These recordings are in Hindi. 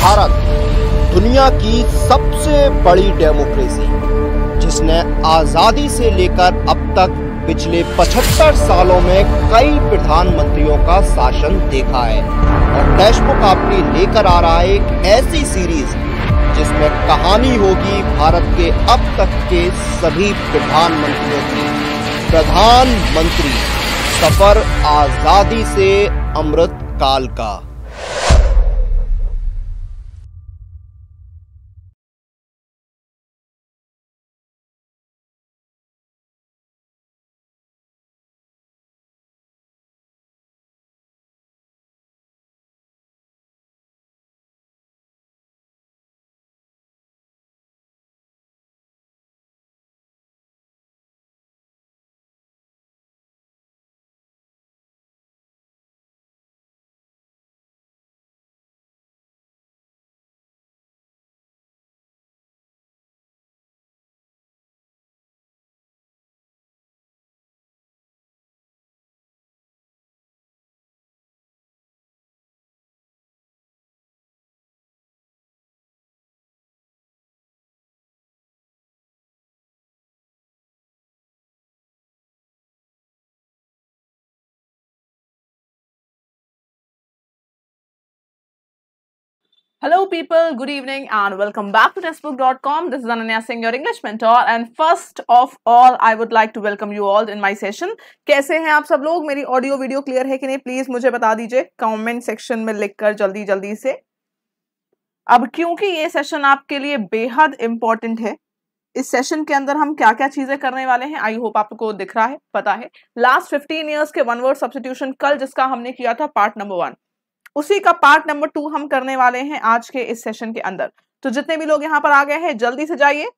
भारत दुनिया की सबसे बड़ी डेमोक्रेसी, जिसने आज़ादी से लेकर अब तक पिछले 75 सालों में कई प्रधानमंत्रियों का शासन देखा है। और डैशबुक आपके लेकर आ रहा है एक ऐसी सीरीज़, जिसमें कहानी होगी भारत के अब तक के सभी प्रधानमंत्रियों की। प्रधानमंत्री सफ़र आज़ादी से अमृत काल का। Hello, people. Good evening and welcome back to textbook.com. This is Ananya Singh, your English mentor. And first of all, I would like to welcome you all in my session. कैसे हैं आप सब लोग मेरी ऑडियो वीडियो क्लियर है कि नहीं प्लीज़ मुझे बता दीजिए कमेंट सेक्शन में लिखकर जल्दी जल्दी से अब क्योंकि ये सेशन आपके लिए बेहद इंपॉर्टेंट है इस सेशन के अंदर हम क्या क्या चीज़ें करने वाले हैं आई होप आपको दिख रहा है पता है लास्ट फिफ्टीन ईयर्स के वन वर्ड सब्सटीट्यूशन कल जिसका हमने किया था पार्ट नंबर वन उसी का पार्ट नंबर टू हम करने वाले हैं आज के इस सेशन के अंदर। तो जितने भी लोग यहाँ पर आ गए हैं, जल्दी से जाइए।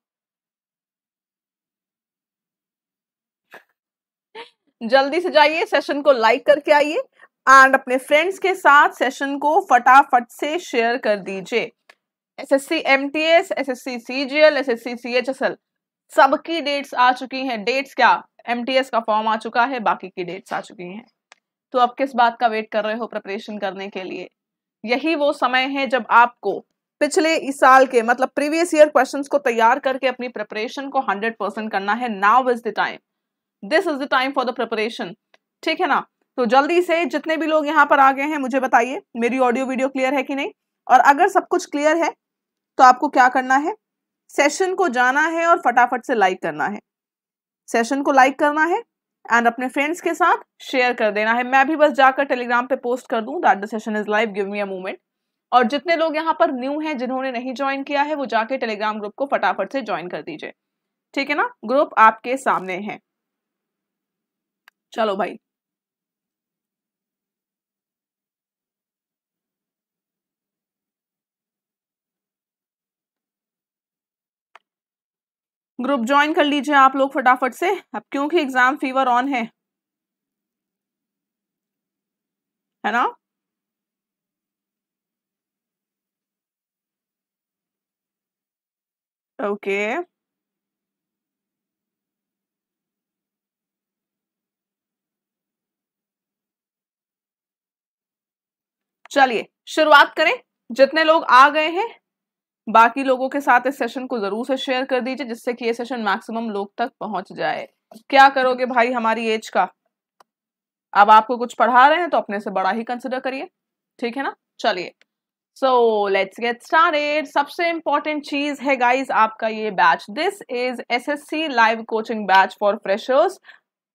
जल्दी से जाइए सेशन को लाइक करके आइए एंड अपने फ्रेंड्स के साथ सेशन को फटाफट से शेयर कर दीजिए। SSC MTS SSC CGL SSC CHSL सबकी डेट्स आ चुकी हैं। डेट्स क्या? एमटीएस का फॉर्म आ चुका है, बाकी की डेट्स आ चुकी हैं। तो अब किस बात का वेट कर रहे हो प्रिपरेशन करने के लिए? यही वो समय है जब आपको पिछले इस साल के मतलब प्रीवियस ईयर क्वेश्चंस को तैयार करके अपनी प्रिपरेशन को हंड्रेड परसेंट करना है। Now is the time this is the time for the preparation ठीक है ना? तो जल्दी से जितने भी लोग यहाँ पर आ गए हैं, मुझे बताइए, मेरी ऑडियो वीडियो क्लियर है कि नहीं? और अगर सब कुछ क्लियर है तो आपको क्या करना है? सेशन को जाना है और फटाफट से लाइक करना है। सेशन को लाइक करना है एंड अपने फ्रेंड्स के साथ शेयर कर देना है। मैं भी बस जाकर टेलीग्राम पे पोस्ट कर दूँ that the session is live give me a moment और जितने लोग यहाँ पर न्यू हैं, जिन्होंने नहीं ज्वाइन किया है, वो जाके टेलीग्राम ग्रुप को फटाफट से ज्वाइन कर दीजिए। ठीक है ना? ग्रुप आपके सामने है। चलो भाई। ग्रुप ज्वाइन कर लीजिए आप लोग फटाफट से। अब क्योंकि एग्ज़ाम फीवर ऑन है। है ना? ओके। चलिए, शुरुआत करें। जितने लोग आ गए हैं बाकी लोगों के साथ इस सेशन को ज़रूर से शेयर कर दीजिए, जिससे कि ये सेशन मैक्सिमम लोग तक पहुँच जाए। क्या करोगे भाई हमारी एज का? अब आपको कुछ पढ़ा रहे हैं तो अपने से बड़ा ही कंसिडर करिए। ठीक है ना? चलिए। सो लेट्स गेट स्टार्टेड सबसे इंपॉर्टेंट चीज़ है गाइस आपका ये batch this is SSC live coaching batch for freshers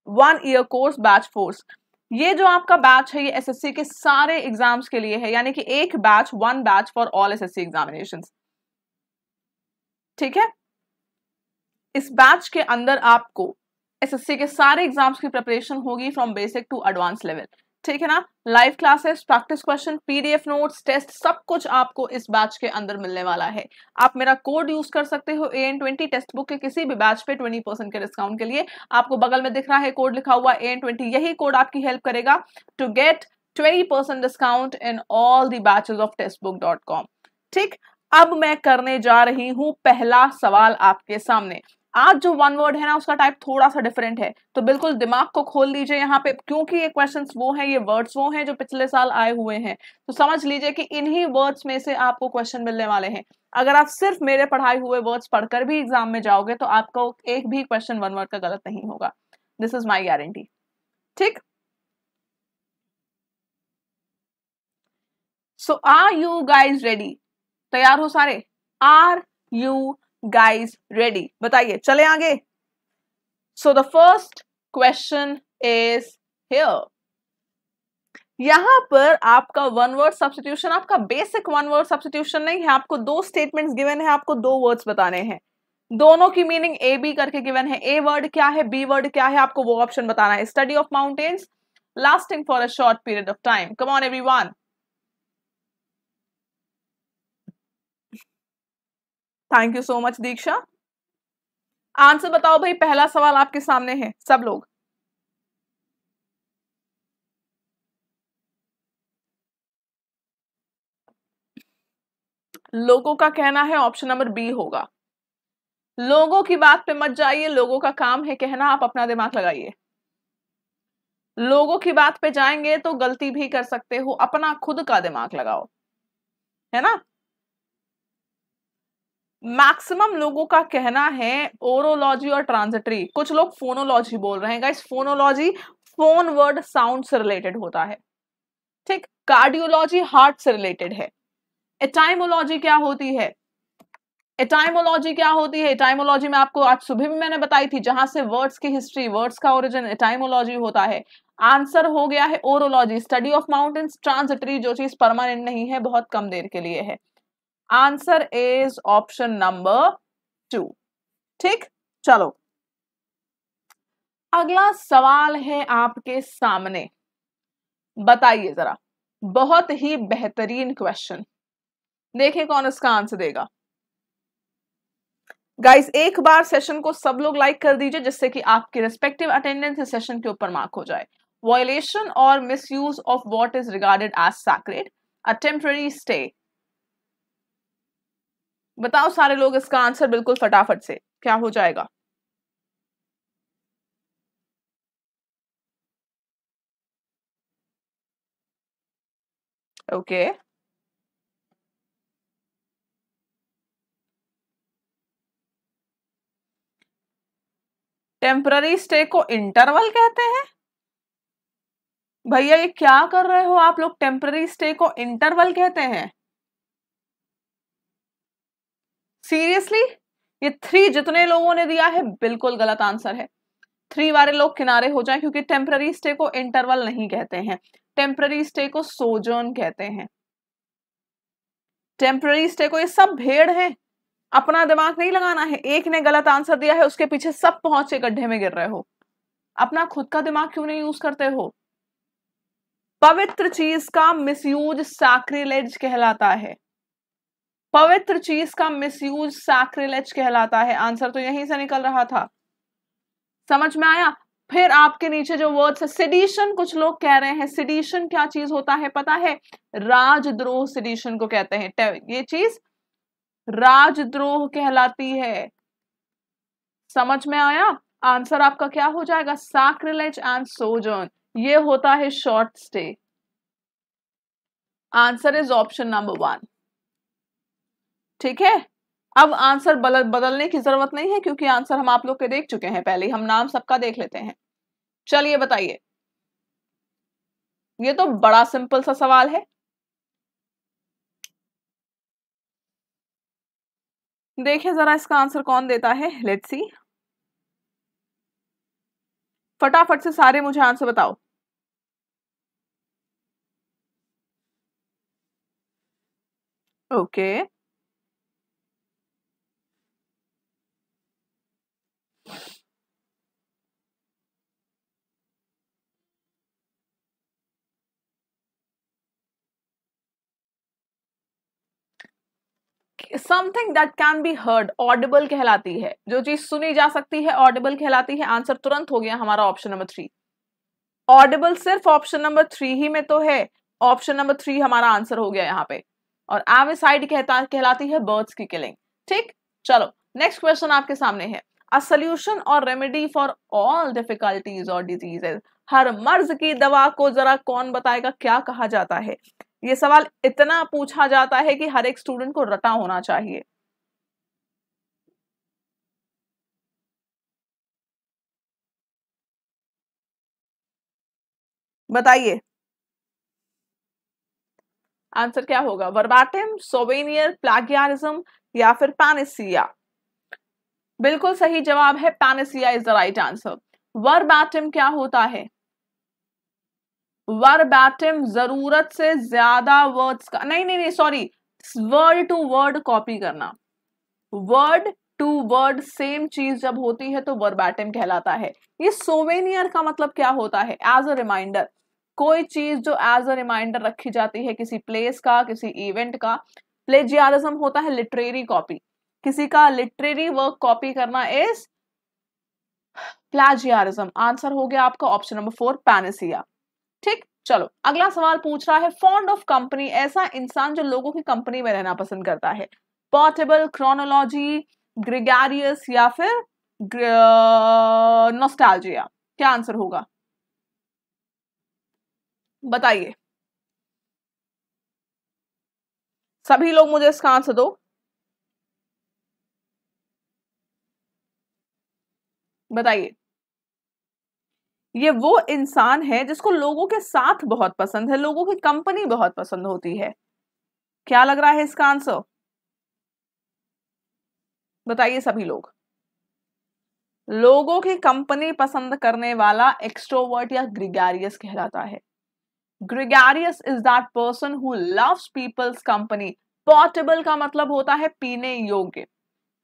one year course batch force ये जो आपका बैच है, ये एसएससी के सारे एग्ज़ाम्स के लिए है, यानी कि एक batch one batch for all SSC examinations ठीक है? इस बैच के अंदर आपको एसएससी के सारे एग्ज़ाम्स की प्रिपरेशन होगी from basic to advance level ठीक है ना? Live classes practice question PDF notes test सब कुछ आपको इस बैच के अंदर मिलने वाला है। आप मेरा कोड यूज़ कर सकते हो A N twenty test book के किसी भी बैच पे ट्वेंटी परसेंट के डिस्काउंट के लिए। आपको बगल में दिख रहा है कोड लिखा हुआ ए एन ट्वेंटी यही कोड आपकी हेल्प करेगा to get twenty percent discount in all the batches of Testbook dot com ठीक? अब मैं करने जा रही हूँ पहला सवाल आपके सामने। आज जो वन वर्ड है ना, उसका टाइप थोड़ा सा डिफरेंट है। तो बिल्कुल दिमाग को खोल लीजिए यहाँ पे, क्योंकि ये क्वेश्चन वो हैं, ये वर्ड्स वो हैं जो पिछले साल आए हुए हैं। तो समझ लीजिए कि इन्हीं वर्ड्स में से आपको क्वेश्चन मिलने वाले हैं। अगर आप सिर्फ़ मेरे पढ़ाए हुए वर्ड्स पढ़कर भी एग्ज़ाम में जाओगे तो आपको एक भी क्वेश्चन वन वर्ड का गलत नहीं होगा। दिस इज़ माई गारंटी ठीक? So are you guys ready तैयार हो सारे? आर यू गाइज़ रेडी बताइए, चले आगे। So the first question is here यहाँ पर आपका वन वर्ड सब्सटीट्यूशन आपका बेसिक वन वर्ड सब्सटीट्यूशन नहीं है, आपको दो स्टेटमेंट्स गिवन है, आपको दो वर्ड्स बताने हैं। दोनों की मीनिंग ए बी करके गिवन है। ए वर्ड क्या है बी वर्ड क्या है, आपको वो ऑप्शन बताना है। Study of mountains lasting for a short period of time come on everyone thank you so much Diksha answer बताओ भाई, पहला सवाल आपके सामने है, सब लोग। लोगों का कहना है ऑप्शन नंबर बी होगा। लोगों की बात पे मत जाइए, लोगों का काम है कहना, आप अपना दिमाग लगाइए। लोगों की बात पे जाएँगे तो गलती भी कर सकते हो, अपना खुद का दिमाग लगाओ। है ना? मैक्सिमम लोगों का कहना है ओरोलॉजी और ट्रांजिटरी। कुछ लोग फोनोलॉजी बोल रहे हैं। फोनोलॉजी फ़ोन वर्ड साउंड से रिलेटेड होता है। ठीक? कार्डियोलॉजी हार्ट से रिलेटेड है। एटाइमोलॉजी क्या होती है? एटाइमोलॉजी क्या होती है? एटाइमोलॉजी में आपको आज सुबह भी मैंने बताई थी, जहाँ से वर्ड्स की हिस्ट्री, वर्ड्स का ओरिजिन एटाइमोलॉजी होता है। आंसर हो गया है orology. Study of mountains transitory, जो चीज़ परमानेंट नहीं है, बहुत कम देर के लिए है। Answer is option number two. ठीक? चलो। अगला सवाल है आपके सामने। बताइए जरा। बहुत ही बेहतरीन क्वेश्चन देखिए कौन इसका आंसर देगा। गाइस एक बार सेशन को सब लोग लाइक कर दीजिए, जिससे कि आपकी रेस्पेक्टिव अटेंडेंस इस सेशन के ऊपर मार्क हो जाए। वायलेशन और misuse of what is regarded as sacred a temporary stay बताओ सारे लोग इसका आंसर बिल्कुल फटाफट से, क्या हो जाएगा? ओके। okay. टेम्पररी स्टे को इंटरवल कहते हैं? भैया, ये क्या कर रहे हो आप लोग? टेम्पररी स्टे को इंटरवल कहते हैं? सीरियसली ये थ्री जितने लोगों ने दिया है, बिल्कुल गलत आंसर है। थ्री वाले लोग किनारे हो जाएँ, क्योंकि टेम्पररी स्टे को इंटरवल नहीं कहते हैं। टेम्पररी स्टे को सोजर्न कहते हैं। टेम्पररी स्टे को ये सब भेड़ है। अपना दिमाग नहीं लगाना है। एक ने गलत आंसर दिया है, उसके पीछे सब पहुँचे गड्ढे में गिर रहे हो। अपना खुद का दिमाग क्यों नहीं यूज़ करते हो? पवित्र चीज़ का मिसयूज सैक्रिलेज कहलाता है। पवित्र चीज़ का मिसयूज सैक्रिलेज कहलाता है। आंसर तो यहीं से निकल रहा था। समझ में आया? फिर आपके नीचे जो वर्ड्स है सिडिशन कुछ लोग कह रहे हैं सिडिशन क्या चीज़ होता है पता है? राजद्रोह सिडिशन को कहते हैं। ये चीज़ राजद्रोह कहलाती है। समझ में आया? आंसर आपका क्या हो जाएगा? सैक्रिलेज एंड सोजर्न ये होता है short stay answer is option number one ठीक है? अब आंसर बदल, बदलने की ज़रूरत नहीं है क्योंकि आंसर हम आप लोग के देख चुके हैं पहले हम नाम सबका देख लेते हैं। चलिए बताइए। ये तो बड़ा सिंपल सा सवाल है। देखिए जरा इसका आंसर कौन देता है? लेट्स सी फटाफट से सारे मुझे आंसर बताओ। Okay okay. Something that can be heard audible कहलाती है। जो चीज़ सुनी जा सकती है ऑडिबल कहलाती है। आंसर तुरंत हो गया हमारा ऑप्शन नंबर थ्री ऑडिबल सिर्फ़ ऑप्शन नंबर थ्री ही में तो है। ऑप्शन नंबर थ्री हमारा आंसर हो गया यहाँ पे। और एविसाइड कहता, कहलाती है बर्ड्स की किलिंग ठीक? चलो नेक्स्ट क्वेश्चन आपके सामने है। अ सोल्यूशन और रेमेडी फॉर ऑल डिफिकल्टीज और डिजीजेस हर मर्ज की दवा को जरा कौन बताएगा? क्या कहा जाता है? ये सवाल इतना पूछा जाता है कि हर एक स्टूडेंट को रटा होना चाहिए। बताइए। आंसर क्या होगा? वर्बाटिम, सोवेनियर, प्लागियारिज्म या फिर पैनिसिया? बिल्कुल सही जवाब है panacea is the right answer. Verbatim क्या होता है? वर्बैटिम ज़रूरत से ज़्यादा वर्ड्स का नहीं नहीं नहीं sorry word to word copy करना। वर्ड टू वर्ड सेम चीज़ जब होती है तो वर्बैटिम कहलाता है। ये सोवेनियर का मतलब क्या होता है? एज अ रिमाइंडर कोई चीज़ जो एज अ रिमाइंडर रखी जाती है किसी प्लेस का, किसी इवेंट का प्लेजियारिज्म होता है लिटरेरी कॉपी किसी का लिटरेरी वर्क कॉपी करना इज़ प्लाजियारिज्म आंसर हो गया आपका ऑप्शन नंबर फोर पैनेसिया ठीक, चलो, अगला सवाल पूछ रहा है फॉन्ड ऑफ़ कंपनी ऐसा इंसान जो लोगों की कंपनी में रहना पसंद करता है? पोर्टेबल क्रोनोलॉजी ग्रिगेरियस या फिर नोस्टैल्जिया क्या आंसर होगा? बताइए। सभी लोग मुझे इसका आंसर दो। बताइए। ये वो इंसान है जिसको लोगों के साथ बहुत पसंद है, लोगों की कंपनी बहुत पसंद होती है। क्या लग रहा है इसका आंसर? बताइए सभी लोग। लोगों की कंपनी पसंद करने वाला एक्सट्रोवर्ट या ग्रिगेरियस कहलाता है। Gregarious is that person who loves people's company. Portable का मतलब होता है पीने योग्य।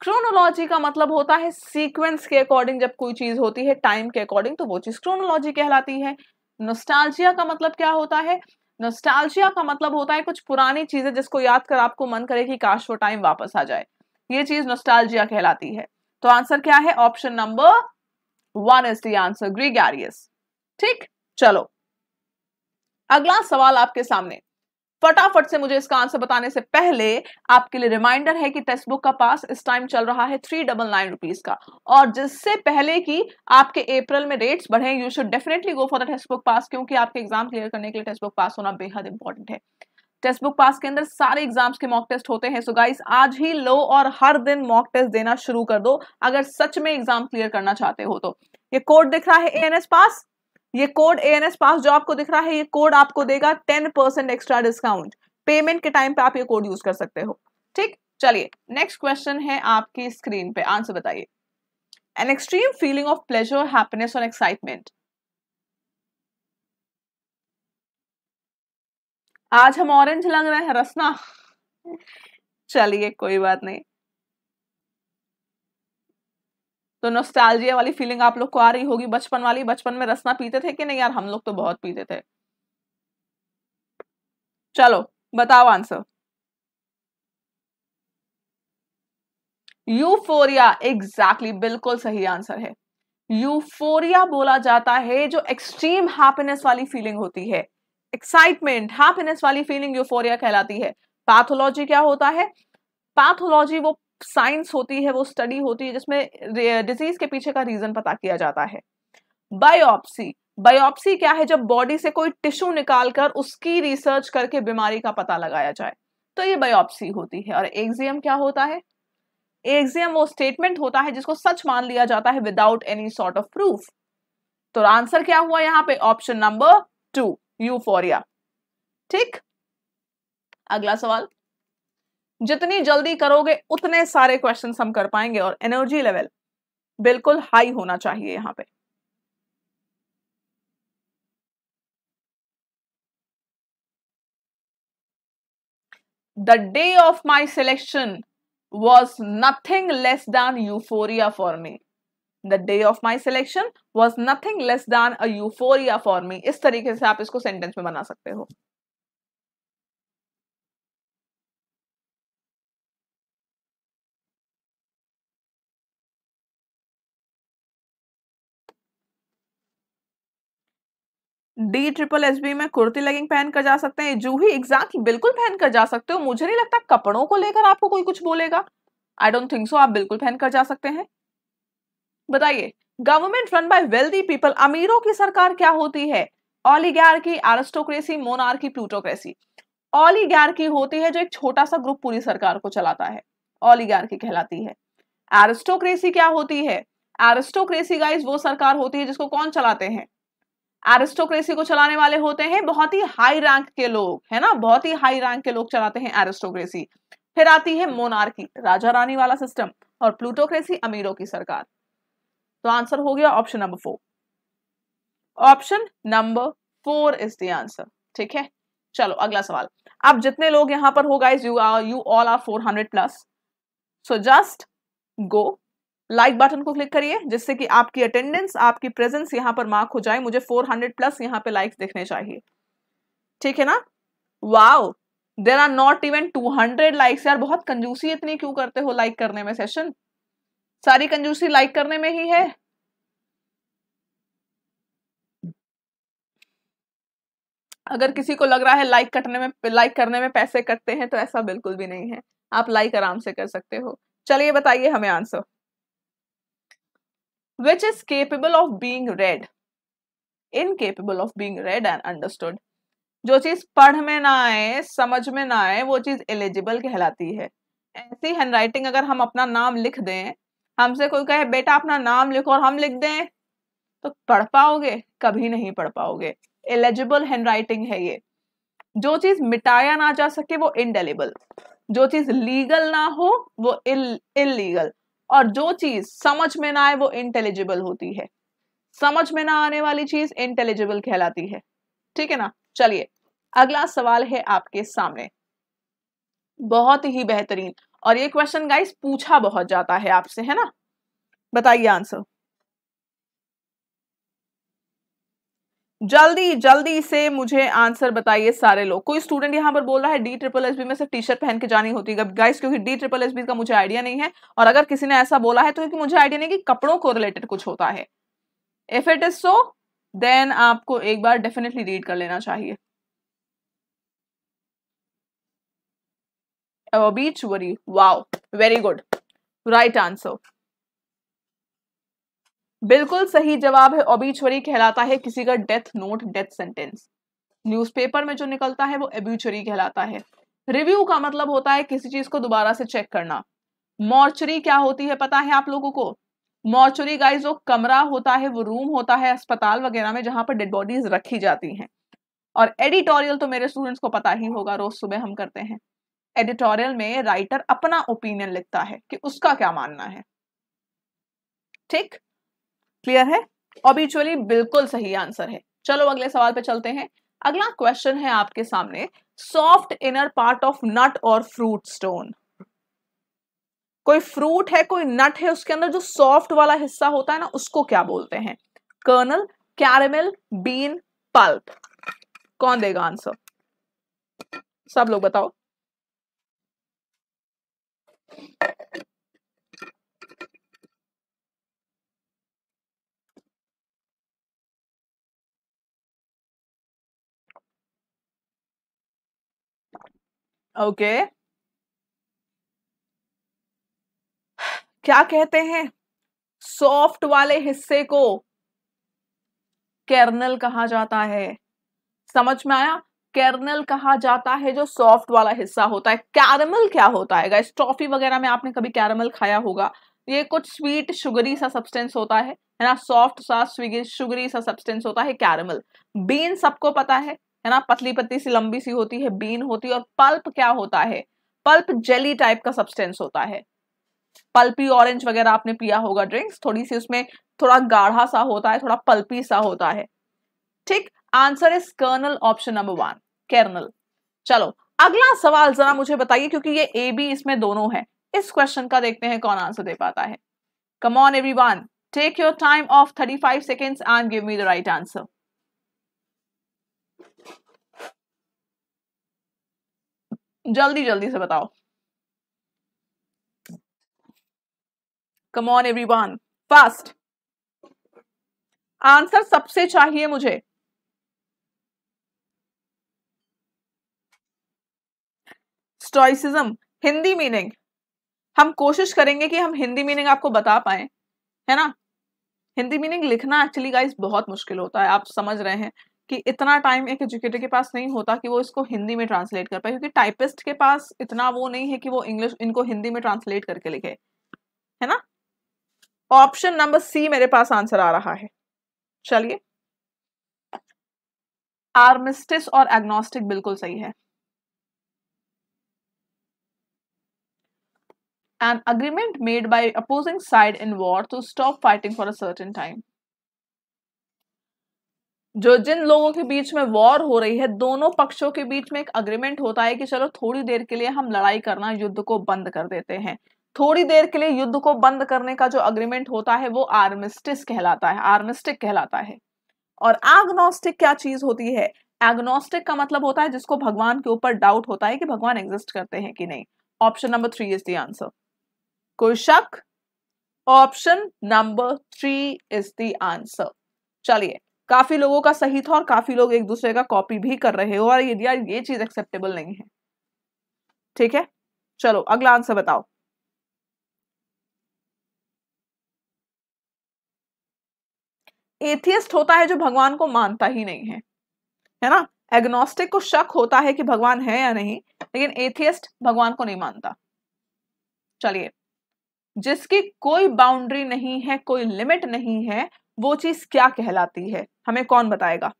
क्रोनोलॉजी का मतलब होता है सीक्वेंस के अकॉर्डिंग जब कोई चीज़ होती है टाइम के अकॉर्डिंग तो वो चीज़ क्रोनोलॉजी कहलाती है। नोस्टाल्जिया का मतलब क्या होता है? नोस्टाल्जिया का मतलब होता है कुछ पुरानी चीज़ें जिसको याद कर आपको मन करे कि काश वो टाइम वापस आ जाए। ये चीज़ नोस्टाल्जिया कहलाती है। तो आंसर क्या है? Option number one is the answer gregarious ठीक? चलो। अगला सवाल आपके सामने। फटाफट से मुझे इसका आंसर बताने से पहले आपके लिए रिमाइंडर है कि टेक्स्ट बुक का पास इस टाइम चल रहा है थ्री डबल नाइन रुपीज़ का। और जिससे पहले कि आपके अप्रैल में रेट्स बढ़े you should definitely go for the text book pass क्योंकि आपके एग्ज़ाम क्लियर करने के लिए टेक्स्ट बुक पास होना बेहद इंपॉर्टेंट है। टेक्स्ट बुक पास के अंदर सारे एग्ज़ाम्स के मॉक टेस्ट होते हैं। सो गाइस आज ही लो और हर दिन मॉक टेस्ट देना शुरू कर दो, अगर सच में एग्ज़ाम क्लियर करना चाहते हो तो। ये कोड दिख रहा है ए पास ये code A N S pass जो आपको दिख रहा है, ये कोड आपको देगा ten percent extra discount payment के टाइम पे आप ये कोड यूज़ कर सकते हो। ठीक? चलिए नेक्स्ट क्वेश्चन है आपकी स्क्रीन पे। आंसर बताइए। An extreme feeling of pleasure happiness और एक्साइटमेंट आज हम ऑरेंज लग रहे हैं, रसना। चलिए, कोई बात नहीं। तो नोस्टैल्जिया वाली फीलिंग आप लोग को आ रही होगी। बचपन वाली बचपन में रसना पीते थे कि नहीं यार? हम लोग तो बहुत पीते थे। चलो बताओ आंसर यूफोरिया एग्जैक्टली exactly, बिल्कुल सही आंसर है। यूफोरिया बोला जाता है जो एक्सट्रीम हैप्पीनेस वाली फीलिंग होती है। एक्साइटमेंट हैप्पीनेस वाली फीलिंग यूफोरिया कहलाती है। पैथोलॉजी क्या होता है? पैथोलॉजी वो साइंस होती है, वो स्टडी होती है, जिसमें डिज़ीज़ के पीछे का रीजन पता किया जाता है। बायोप्सी बायोप्सी क्या है? जब बॉडी से कोई टिश्यू निकालकर उसकी रिसर्च करके बीमारी का पता लगाया जाए तो ये बायोप्सी होती है। और एक्सियम क्या होता है? एक्सियम वो स्टेटमेंट होता है जिसको सच मान लिया जाता है without any sort of proof. तो आंसर क्या हुआ यहाँ पे? Option number two, euphoria. ठीक? अगला सवाल। जितनी जल्दी करोगे, उतने सारे क्वेश्चन हम कर पाएँगे और एनर्जी लेवल बिल्कुल हाई होना चाहिए यहाँ पे। The day of my selection was nothing less than euphoria for me the day of my selection was nothing less than a euphoria for me इस तरीके से आप इसको सेंटेंस में बना सकते हो। डी ट्रिपल एस बी में कुर्ती लेगिंग पहन कर जा सकते हैं जूही एग्जैक्टली बिल्कुल पहन कर जा सकते हो। मुझे नहीं लगता कपड़ों को लेकर आपको कोई कुछ बोलेगा। आई डोंट थिंक सो आप बिल्कुल पहन कर जा सकते हैं। बताइए government run by wealthy people अमीरों की सरकार क्या होती है? Oligarchy aristocracy monarchy plutocracy oligarchy होती है जो एक छोटा सा ग्रुप पूरी सरकार को चलाता है। ऑलिगार्की कहलाती है। एरिस्टोक्रेसी क्या होती है? एरिस्टोक्रेसी गाइस वो सरकार होती है जिसको कौन चलाते हैं? एरिस्टोक्रेसी को चलाने वाले होते हैं। बहुत ही हाई रैंक के लोग, है ना? बहुत ही हाई रैंक के लोग चलाते हैं एरिस्टोक्रेसी फिर आती है मोनार्की राजा रानी वाला सिस्टम और प्लूटोक्रेसी अमीरों की सरकार। तो आंसर हो गया option number four option number four is the answer ठीक है? चलो, अगला सवाल। अब जितने लोग यहाँ पर हो guys you are you all are 400 plus so just go like button को क्लिक करिए, जिससे कि आपकी अटेंडेंस आपकी प्रेजेंस यहाँ पर मार्क हो जाए। मुझे 400 प्लस यहाँ पे लाइक्स देखने चाहिए। ठीक है ना? Wow there are not even 200 likes यार, बहुत कंजूसी इतनी क्यों करते हो लाइक करने में सेशन सारी कंजूसी लाइक करने में ही है। अगर किसी को लग रहा है लाइक कटने में लाइक करने में पैसे कटते हैं तो ऐसा बिल्कुल भी नहीं है। आप लाइक आराम से कर सकते हो। चलिए बताइए हमें answer which is capable of being read, incapable of being read and understood. जो चीज़ पढ़ में ना आए, समझ में ना आए, वो चीज़ एलिजिबल कहलाती है। ऐसी हैंडराइटिंग अगर हम अपना नाम लिख दें, हमसे कोई कहे, बेटा, अपना नाम लिखो और हम लिख दें तो पढ़ पाओगे, कभी नहीं पढ़ पाओगे। एलिजिबल हैंडराइटिंग है ये। जो चीज़ मिटाया ना जा सके, वो इनडेलिबल जो चीज़ लीगल ना हो, वो इलीगल और जो चीज़ समझ में ना आए वो इंटेलिजिबल होती है। समझ में ना आने वाली चीज़ इंटेलिजिबल कहलाती है। ठीक है ना? चलिए, अगला सवाल है आपके सामने। बहुत ही बेहतरीन। और ये क्वेश्चन गाइस पूछा बहुत जाता है आपसे, है ना? बताइए आंसर जल्दी जल्दी से मुझे आंसर बताइए सारे लोग। कोई स्टूडेंट यहाँ पर बोल रहा है डी ट्रिपल एस बी में सिर्फ़ टी शर्ट पहन के जानी होती है। गाइस क्योंकि डी ट्रिपल एस बी का मुझे आइडिया नहीं है, और अगर किसी ने ऐसा बोला है तो क्योंकि मुझे आइडिया नहीं कि कपड़ों को रिलेटेड कुछ होता है। If it is so then आपको एक बार डेफिनेटली रीड कर लेना चाहिए। obituary, wow, very good, right answer बिल्कुल सही जवाब है। ओबिचुरी कहलाता है किसी का death note death sentence newspaper में जो निकलता है वो एब्यूचरी कहलाता है। रिव्यू का मतलब होता है किसी चीज़ को दोबारा से चेक करना। मॉर्चरी क्या होती है पता है आप लोगों को? मॉर्चरी गाइस जो कमरा होता है, वो रूम होता है, अस्पताल वगैरह में जहाँ पर डेड बॉडीज रखी जाती हैं। और एडिटोरियल तो मेरे स्टूडेंट्स को पता ही होगा, रोज सुबह हम करते हैं। एडिटोरियल में राइटर अपना ओपिनियन लिखता है कि उसका क्या मानना है। ठीक? क्लियर है? ऑबिचुअली बिल्कुल सही आंसर है। चलो अगले सवाल पे चलते हैं। अगला क्वेश्चन है आपके सामने। Soft inner part of nut और फ्रूट स्टोन कोई फ्रूट है, कोई नट है, उसके अंदर जो सॉफ्ट वाला हिस्सा होता है ना, उसको क्या बोलते हैं? कर्नल कैरेमल बीन पल्प कौन देगा आंसर सब लोग बताओ। ओके क्या कहते हैं? सॉफ्ट वाले हिस्से को कर्नल कहा जाता है। समझ में आया? कर्नल कहा जाता है जो सॉफ्ट वाला हिस्सा होता है। कैरमल क्या होता है? गाइस टॉफी वगैरह में आपने कभी कैरमल खाया होगा? ये कुछ स्वीट शुगरी सा सब्सटेंस होता है है ना? सॉफ्ट सा शुगरी सा सब्सटेंस होता है कैरमल बीन सबको पता है? है ना? पतली पतली सी लंबी सी होती है, बीन होती है और पल्प क्या होता है? पल्प जेली टाइप का सब्सटेंस होता है। पल्पी ऑरेंज वगैरह आपने पिया होगा ड्रिंक्स थोड़ी सी उसमें थोड़ा गाढ़ा सा होता है, थोड़ा पल्पी सा होता है। ठीक? Answer is kernel option number one kernel चलो, अगला सवाल जरा मुझे बताइए क्योंकि ये ए बी इसमें दोनों है। इस क्वेश्चन का देखते हैं कौन आंसर दे पाता है। Come on everyone take your time of 35 seconds and give me the right answer जल्दी जल्दी से बताओ। Come on everyone fast answer सबसे चाहिए मुझे। स्टोइसिज्म हिंदी मीनिंग हम कोशिश करेंगे कि हम हिंदी मीनिंग आपको बता पाए, है ना? हिंदी मीनिंग लिखना एक्चुअली गाइस बहुत मुश्किल होता है, आप समझ रहे हैं। कि इतना टाइम एक एजुकेटर के पास नहीं होता कि वो इसको हिंदी में ट्रांसलेट कर पाए, क्योंकि टाइपिस्ट के पास इतना वो नहीं है कि वो इंग्लिश इनको हिंदी में ट्रांसलेट करके लिखे, है ना? ऑप्शन नंबर सी मेरे पास आंसर आ रहा है। चलिए। आर्मिस्टिस और एग्नोस्टिक बिल्कुल सही है। An agreement made by opposing side in war to stop fighting for a certain time जो जिन लोगों के बीच में वॉर हो रही है, दोनों पक्षों के बीच में एक अग्रीमेंट होता है कि चलो थोड़ी देर के लिए हम लड़ाई करना युद्ध को बंद कर देते हैं। थोड़ी देर के लिए युद्ध को बंद करने का जो अग्रीमेंट होता है, वो आर्मिस्टिस कहलाता है आर्मिस्टिक कहलाता है। और एग्नोस्टिक क्या चीज़ होती है? एग्नोस्टिक का मतलब होता है जिसको भगवान के ऊपर डाउट होता है कि भगवान एग्जिस्ट करते हैं कि नहीं। Option number three is the answer कोई शक? Option number three is the answer चलिए काफ़ी लोगों का सही था और काफ़ी लोग एक दूसरे का कॉपी भी कर रहे हो और यदि यार ये चीज़ एक्सेप्टेबल नहीं है। ठीक है? चलो, अगला आंसर बताओ। एथियस्ट होता है जो भगवान को मानता ही नहीं है। है ना? एग्नोस्टिक को शक होता है कि भगवान है या नहीं, लेकिन एथियस्ट भगवान को नहीं मानता। चलिए, जिसकी कोई बाउंड्री नहीं है, कोई लिमिट नहीं है वो चीज़ क्या कहलाती है? हमें कौन बताएगा?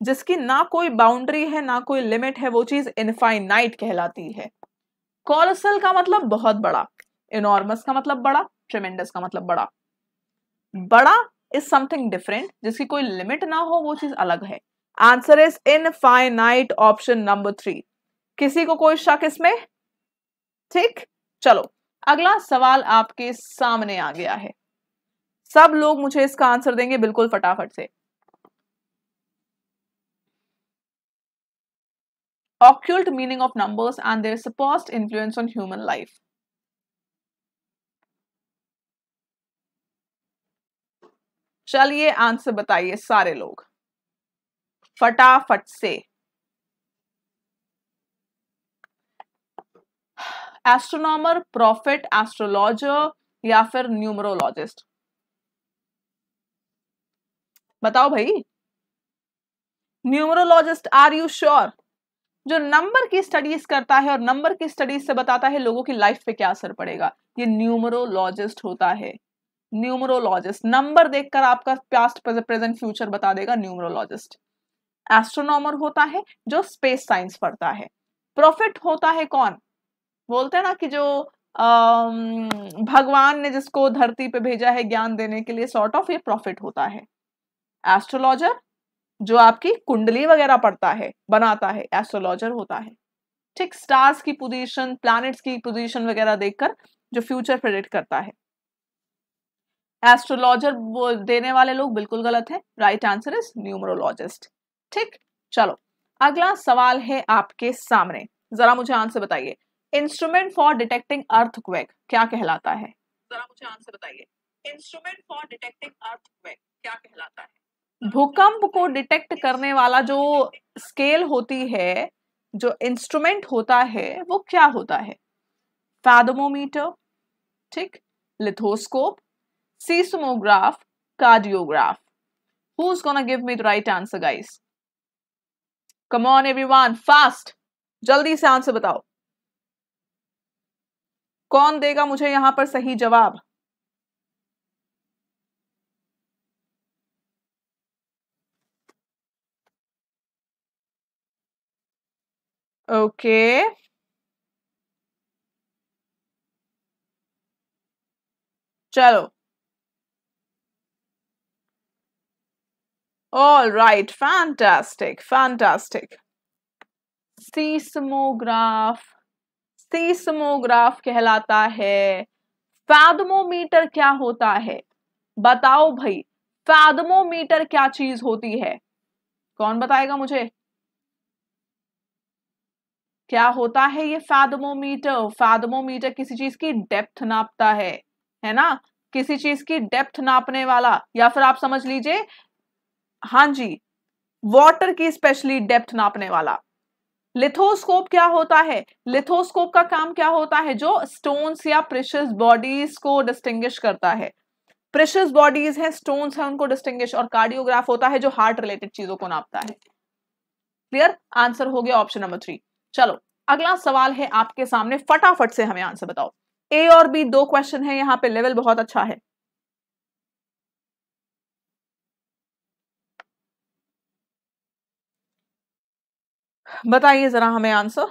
जिसकी ना कोई बाउंड्री है, ना कोई लिमिट है, वो चीज़ इनफाइनाइट कहलाती है। कॉलसल का मतलब बहुत बड़ा इनॉर्मस का मतलब बड़ा ट्रेमेंडस का मतलब बड़ा। बड़ा इज़ समथिंग डिफरेंट जिसकी कोई लिमिट ना हो, वो चीज़ अलग है। Answer is infinite option number three किसी को कोई शक इसमें? ठीक? चलो। अगला सवाल आपके सामने आ गया है। सब लोग मुझे इसका आंसर देंगे बिल्कुल फटाफट से। Occult meaning of numbers and their supposed influence on human life. चलिए आंसर बताइए सारे लोग। फटाफट से। एस्ट्रोनॉमर प्रॉफिट एस्ट्रोलॉजर या फिर न्यूमरोलॉजिस्ट बताओ भाई। न्यूमरोलॉजिस्ट आर यू श्योर जो नंबर की स्टडीज़ करता है और नंबर की स्टडीज़ से बताता है लोगों की लाइफ पे क्या असर पड़ेगा। ये न्यूमरोलॉजिस्ट होता है। न्यूमरोलॉजिस्ट नंबर देखकर आपका पास्ट प्रेजेंट फ्यूचर बता देगा न्यूमरोलॉजिस्ट एस्ट्रोनॉमर होता है जो स्पेस साइंस पढ़ता है। प्रॉफिट होता है कौन? बोलते हैं ना कि जो भगवान ने जिसको धरती पे भेजा है ज्ञान देने के लिए सॉर्ट ऑफ़ ये प्रॉफिट होता है। एस्ट्रोलॉजर जो आपकी कुंडली वगैरह पढ़ता है, बनाता है एस्ट्रोलॉजर होता है। ठीक स्टार्स की पोजीशन प्लैनेट्स की पोजीशन वगैरह देखकर, जो फ्यूचर प्रेडिक्ट करता है। एस्ट्रोलॉजर देने वाले लोग बिल्कुल गलत है। राइट आंसर इज़ न्यूमरोलॉजिस्ट ठीक, चलो, अगला सवाल है आपके सामने। जरा मुझे आंसर बताइए। इंस्ट्रूमेंट फॉर डिटेक्टिंग अर्थक्वेक क्या कहलाता है? जरा मुझे आंसर बताइए। इंस्ट्रूमेंट फॉर डिटेक्टिंग अर्थक्वेक क्या कहलाता है? भूकंप को डिटेक्ट करने वाला जो स्केल होती है जो इंस्ट्रूमेंट होता है वो क्या होता है? फैदमोमीटर ठीक? Lithoscope seismograph cardiograph. Who's gonna give me the right answer guys? Come on everyone fast! जल्दी से आंसर बताओ। कौन देगा मुझे यहाँ पर सही जवाब? ओके। चलो। All right fantastic fantastic seismograph seismograph कहलाता है। फैदमोमीटर क्या होता है? बताओ भाई, फैदमोमीटर क्या चीज़ होती है? कौन बताएगा मुझे? क्या होता है ये फैदमोमीटर? फैदमोमीटर किसी चीज़ की डेप्थ नापता है है ना? किसी चीज़ की डेप्थ नापने वाला, या फिर आप समझ लीजिए हाँ जी, वाटर की स्पेशली डेप्थ नापने वाला। लिथोस्कोप क्या होता है? लिथोस्कोप का काम क्या होता है? जो स्टोन्स या प्रेशस बॉडीज को डिस्टिंग्विश करता है। प्रेशस बॉडीज है स्टोन्स है, उनको डिस्टिंग्विश और कार्डियोग्राफ होता है जो हार्ट रिलेटेड चीज़ों को नापता है। क्लियर आंसर हो गया ऑप्शन नंबर थ्री चलो, अगला सवाल है आपके सामने, फटाफट से हमें आंसर बताओ। ए और बी दो क्वेश्चन है, यहाँ पे लेवल बहुत अच्छा है। बताइए जरा हमें answer.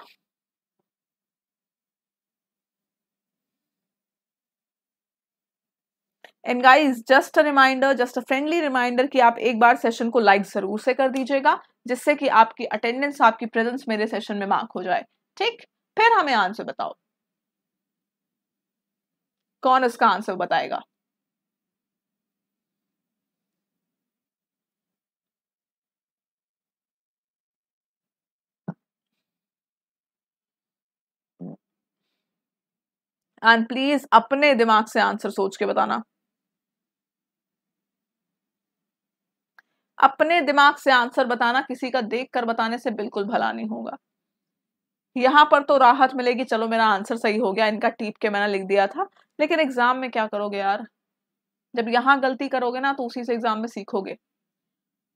And guys just a reminder just a friendly reminder कि आप एक बार सेशन को लाइक ज़रूर से कर दीजिएगा, जिससे कि आपकी अटेंडेंस आपकी प्रेजेंस मेरे सेशन में मार्क हो जाए। ठीक? फिर हमें आंसर बताओ। कौन इसका आंसर बताएगा? एंड प्लीज़ अपने दिमाग से आंसर सोच के बताना। अपने दिमाग से आंसर बताना, किसी का देख कर बताने से बिल्कुल भला नहीं होगा। यहाँ पर तो राहत मिलेगी, चलो मेरा आंसर सही हो गया, इनका टीप के मैंने लिख दिया था। लेकिन एग्ज़ाम में क्या करोगे यार? जब यहाँ गलती करोगे ना तो उसी से एग्ज़ाम में सीखोगे।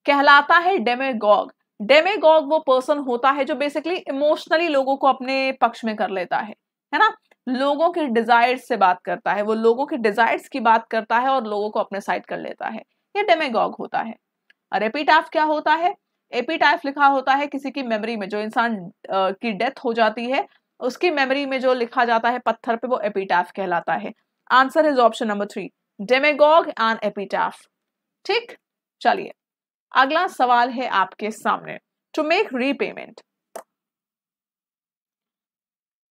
कहलाता है डेमेगॉग डेमेगॉग वो पर्सन होता है जो बेसिकली इमोशनली लोगों को अपने पक्ष में कर लेता है। है ना? लोगों के डिजायर्स से बात करता है, वो लोगों के डिजायर्स की बात करता है और लोगों को अपने साइड कर लेता है। ये डेमेगॉग होता है। और एपीटाफ क्या होता है? एपिटाइफ लिखा होता है किसी की मेमोरी में, जो इंसान की डेथ हो जाती है, उसकी मेमोरी में जो लिखा जाता है पत्थर पे वो एपिटाफ कहलाता है। Answer is option number three demagogue and epitaph ठीक? चलिए, अगला सवाल है आपके सामने। टू मेक रीपेमेंट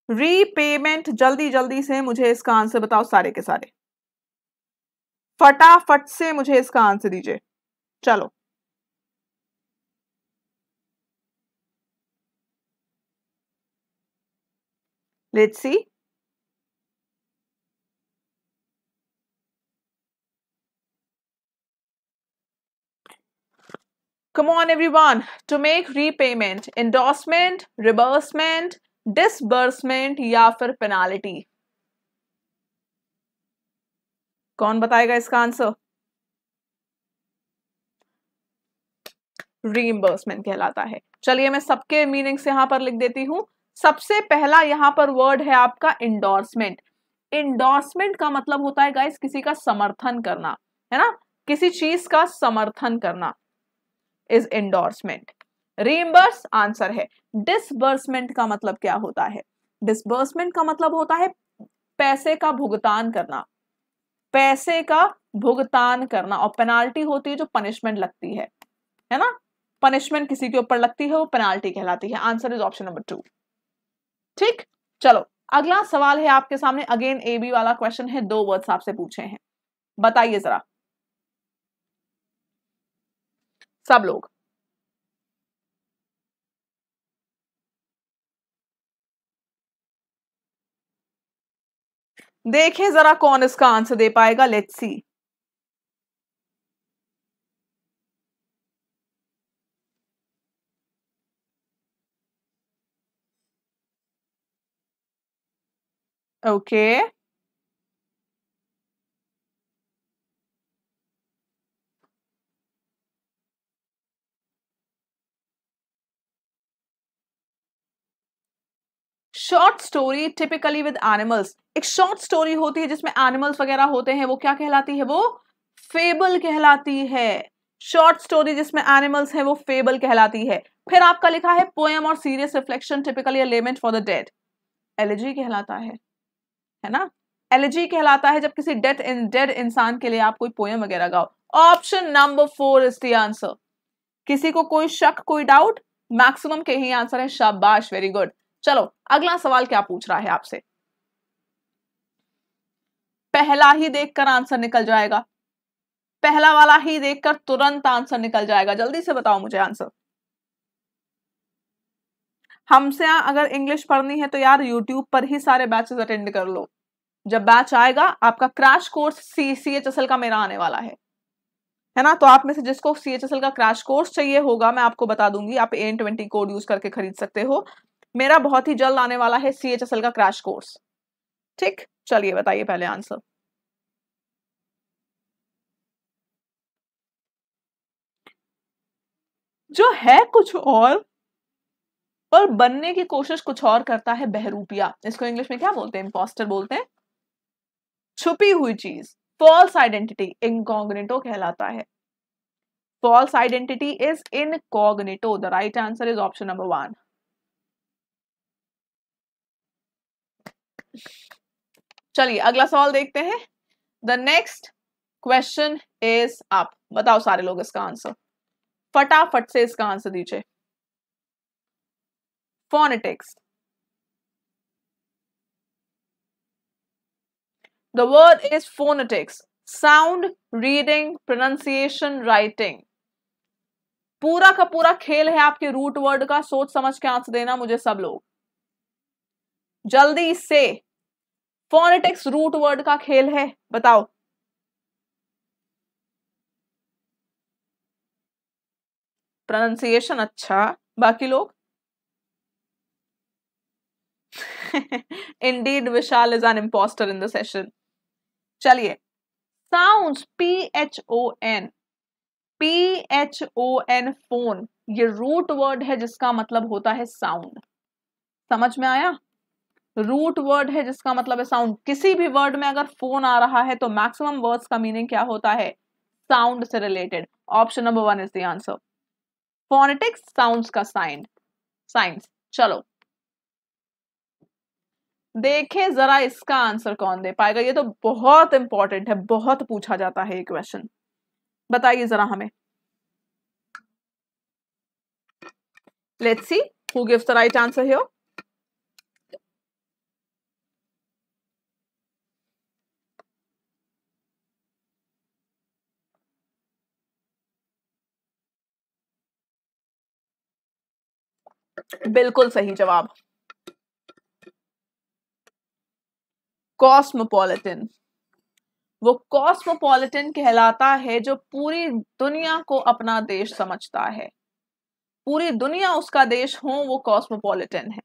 रीपेमेंट जल्दी जल्दी से मुझे इसका आंसर बताओ सारे के सारे फटाफट से मुझे इसका आंसर दीजिए चलो Let's see. Come on, everyone. To make repayment, endorsement, reimbursement, disbursement या फिर पेनाल्टी कौन बताएगा इसका आंसर रीइंबर्समेंट कहलाता है। चलिए मैं सबके मीनिंग्स यहाँ पर लिख देती हूँ। सबसे पहला यहाँ पर वर्ड है आपका इंडोर्समेंट इंडोर्समेंट का मतलब होता है गाइस किसी का समर्थन करना, है ना? किसी चीज़ का समर्थन करना इज़ इंडोर्समेंट रीइंबर्स आंसर है। डिसबर्समेंट का मतलब क्या होता है? डिसबर्समेंट का मतलब होता है पैसे का भुगतान करना। पैसे का भुगतान करना। और पेनाल्टी होती है जो पनिशमेंट लगती है। है ना? पनिशमेंट किसी के ऊपर लगती है, वो पेनाल्टी कहलाती है। Answer is option number two ठीक? चलो, अगला सवाल है आपके सामने। अगेन ए बी वाला क्वेश्चन है। दो वर्ड्स आपसे पूछे हैं। बताइए जरा। सब लोग। देखें जरा कौन इसका आंसर दे पाएगा let's see okay Okay. Short story typically with animals एक शॉर्ट स्टोरी होती है जिसमें एनिमल्स वगैरह होते हैं, वो क्या कहलाती है? वो फेबल कहलाती है। शॉर्ट स्टोरी जिसमें एनिमल्स है, वो फेबल कहलाती है। फिर आपका लिखा है पोएम और serious reflection typically a lament for the dead elegy कहलाता है। है ना? एलर्जी कहलाता है जब किसी डेथ इन डेड इंसान के लिए आप कोई पोएम वगैरह गाओ। Option number four is the answer किसी को कोई शक, कोई डाउट मैक्सिमम के ही आंसर है, शाबाश वेरी गुड चलो, अगला सवाल क्या पूछ रहा है आपसे? पहला ही देखकर आंसर निकल जाएगा। पहला वाला ही देखकर तुरंत आंसर निकल जाएगा। जल्दी से बताओ मुझे आंसर। हमसे अगर इंग्लिश पढ़नी है तो यार यूट्यूब पर ही सारे बैचेस अटेंड कर लो। जब बैच आएगा, आपका crash course C C H S L का मेरा आने वाला है। है ना? तो आप में से जिसको सी एच एस एल का क्रैश कोर्स चाहिए होगा, मैं आपको बता दूँगी, आप एन ट्वेंटी कोड यूज़ करके खरीद सकते हो। मेरा बहुत ही जल्द आने वाला है सी एच एस एल का क्रैश कोर्स। ठीक? चलिए बताइए पहले आंसर। जो है कुछ और और बनने की कोशिश कुछ और करता है बहरूपिया। इसको इंग्लिश में क्या बोलते हैं? इम्पोस्टर बोलते हैं। छुपी हुई चीज़ फॉल्स आइडेंटिटी इनकॉग्निटो कहलाता है। False identity is incognito the right answer is option number one चलिए अगला सवाल देखते हैं द नेक्स्ट क्वेश्चन इज़ आप बताओ सारे लोग इसका आंसर फटाफट से इसका आंसर दीजिए phonetics. The word is phonetics. Sound, reading, pronunciation, writing. पूरा का पूरा खेल है आपके रूट वर्ड का सोच समझ के आंसर देना मुझे सब लोग जल्दी से फोनेटिक्स रूट वर्ड का खेल है बताओ। प्रोनाउंसिएशन अच्छा बाकी लोग? Indeed, Vishal is an imposter in the session. चलिए sound P H O N P H O N phone ये रूट वर्ड है जिसका मतलब होता है साउंड समझ में आया? रूट वर्ड है जिसका मतलब है साउंड किसी भी वर्ड में अगर फ़ोन आ रहा है तो मैक्सिमम वर्ड्स का मीनिंग क्या होता है? साउंड से related option number one is the answer phonetics sounds का साइंस साइंस चलो। देखें जरा इसका आंसर कौन दे पाएगा। ये तो बहुत इंपॉर्टेंट है, बहुत पूछा जाता है ये क्वेश्चन बताइए जरा हमें। Let's see who gives the right answer here बिल्कुल सही जवाब। कॉस्मोपॉलिटन। वो कॉस्मोपॉलिटन कहलाता है जो पूरी दुनिया को अपना देश समझता है। पूरी दुनिया उसका देश हो, वो कॉस्मोपॉलिटन है।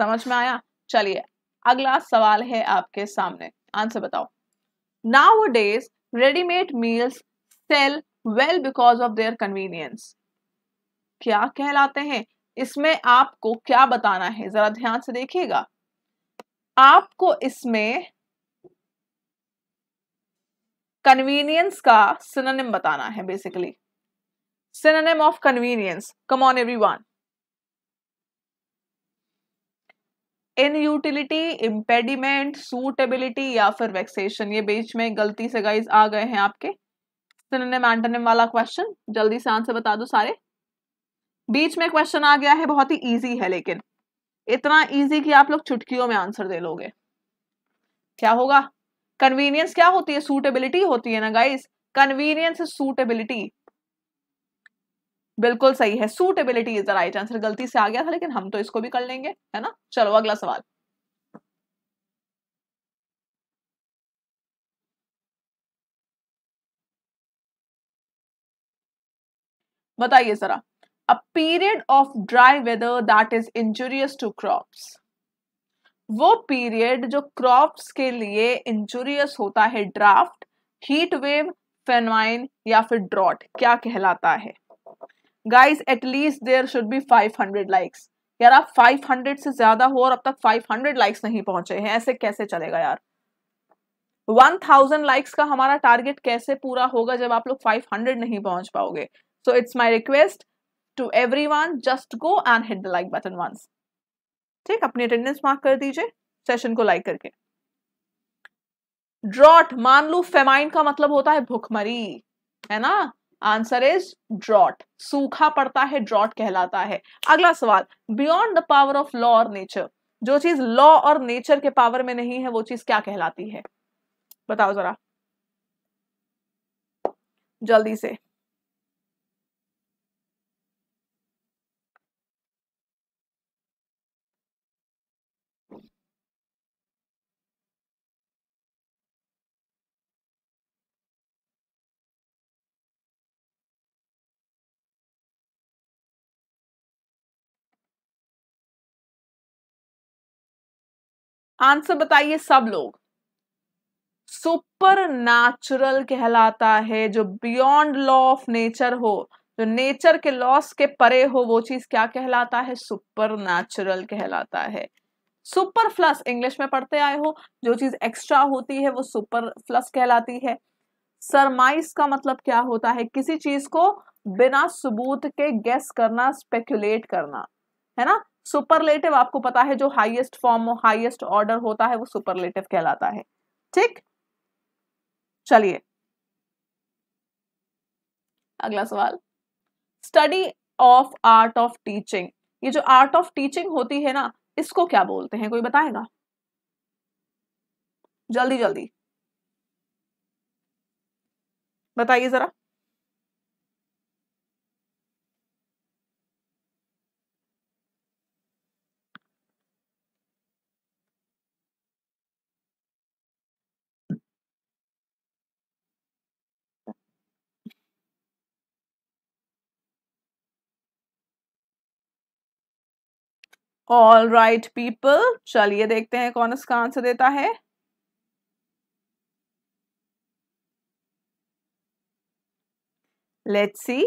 समझ में आया? चलिए, अगला सवाल है आपके सामने। आंसर बताओ। Nowadays readymade meals sell well because of their convenience क्या कहलाते हैं? इसमें आपको क्या बताना है? जरा ध्यान से देखिएगा। आपको इसमें कन्वीनियंस का सिनोनिम बताना है basically synonym of convenience come on everyone inutility impediment suitability या फिर वेक्सेशन ये बीच में गलती से गाइज़ आ गए हैं आपके। सिनोनिम एंटोनिम वाला क्वेश्चन जल्दी से आंसर बता दो सारे। बीच में क्वेश्चन आ गया है, बहुत ही इजी है लेकिन। इतना इजी कि आप लोग चुटकियों में आंसर दे लोगे। क्या होगा? कन्वीनियंस क्या होती है? सूटेबिलिटी होती है ना गाइस कन्वीनियंस सूटेबिलिटी बिल्कुल सही है। Suitability is the right answer गलती से आ गया था, लेकिन हम तो इसको भी कर लेंगे, है ना? चलो, अगला सवाल। बताइए जरा। A period of dry weather that is injurious to crops. वो पीरियड जो क्रॉप्स के लिए इंजुरियस होता है ड्राफ्ट हीट वेव फेनवाइन या फिर ड्रॉट क्या कहलाता है? Guys at least there should be 500 likes यार आप 500 से ज़्यादा हो और अब तक 500 लाइक्स नहीं पहुँचे हैं, ऐसे कैसे चलेगा यार? 1000 लाइक्स का हमारा टारगेट कैसे पूरा होगा जब आप लोग 500 नहीं पहुँच पाओगे? So it's my request to everyone just go and hit the like button once ठीक, अपनी अटेंडेंस मार्क कर दीजिए सेशन को लाइक करके। ड्रॉट मान लू फेमाइन का मतलब होता है भुखमरी, है ना? आंसर इज़ ड्रॉट सूखा पड़ता है ड्रॉट कहलाता है। अगला सवाल beyond the power of law और नेचर जो चीज़ लॉ और नेचर के पावर में नहीं है, वो चीज़ क्या कहलाती है? बताओ जरा। जल्दी से। आंसर बताइए सब लोग। सुपर नेचुरल कहलाता है, जो बियॉन्ड लॉ ऑफ़ नेचर हो, जो नेचर के लॉस के परे हो, वो चीज़ क्या कहलाता है? सुपर नेचुरल कहलाता है। सुपर फ्लस इंग्लिश में पढ़ते आए हो, जो चीज़ एक्स्ट्रा होती है, वो सुपर फ्लस कहलाती है। सरमाइस का मतलब क्या होता है? किसी चीज़ को बिना सबूत के गेस करना स्पेकुलेट करना, है ना? सुपरलेटिव आपको पता है, जो हाईएस्ट फॉर्म हाईएस्ट ऑर्डर होता है, वो सुपरलेटिव कहलाता है। ठीक? चलिए। अगला सवाल। Study of art of teaching. ये जो आर्ट ऑफ़ टीचिंग होती है ना, इसको क्या बोलते हैं? कोई बताएगा? जल्दी जल्दी। बताइए जरा। ऑल राइट पीपल चलिए देखते हैं कौन इसका आंसर देता है। लेट्स सी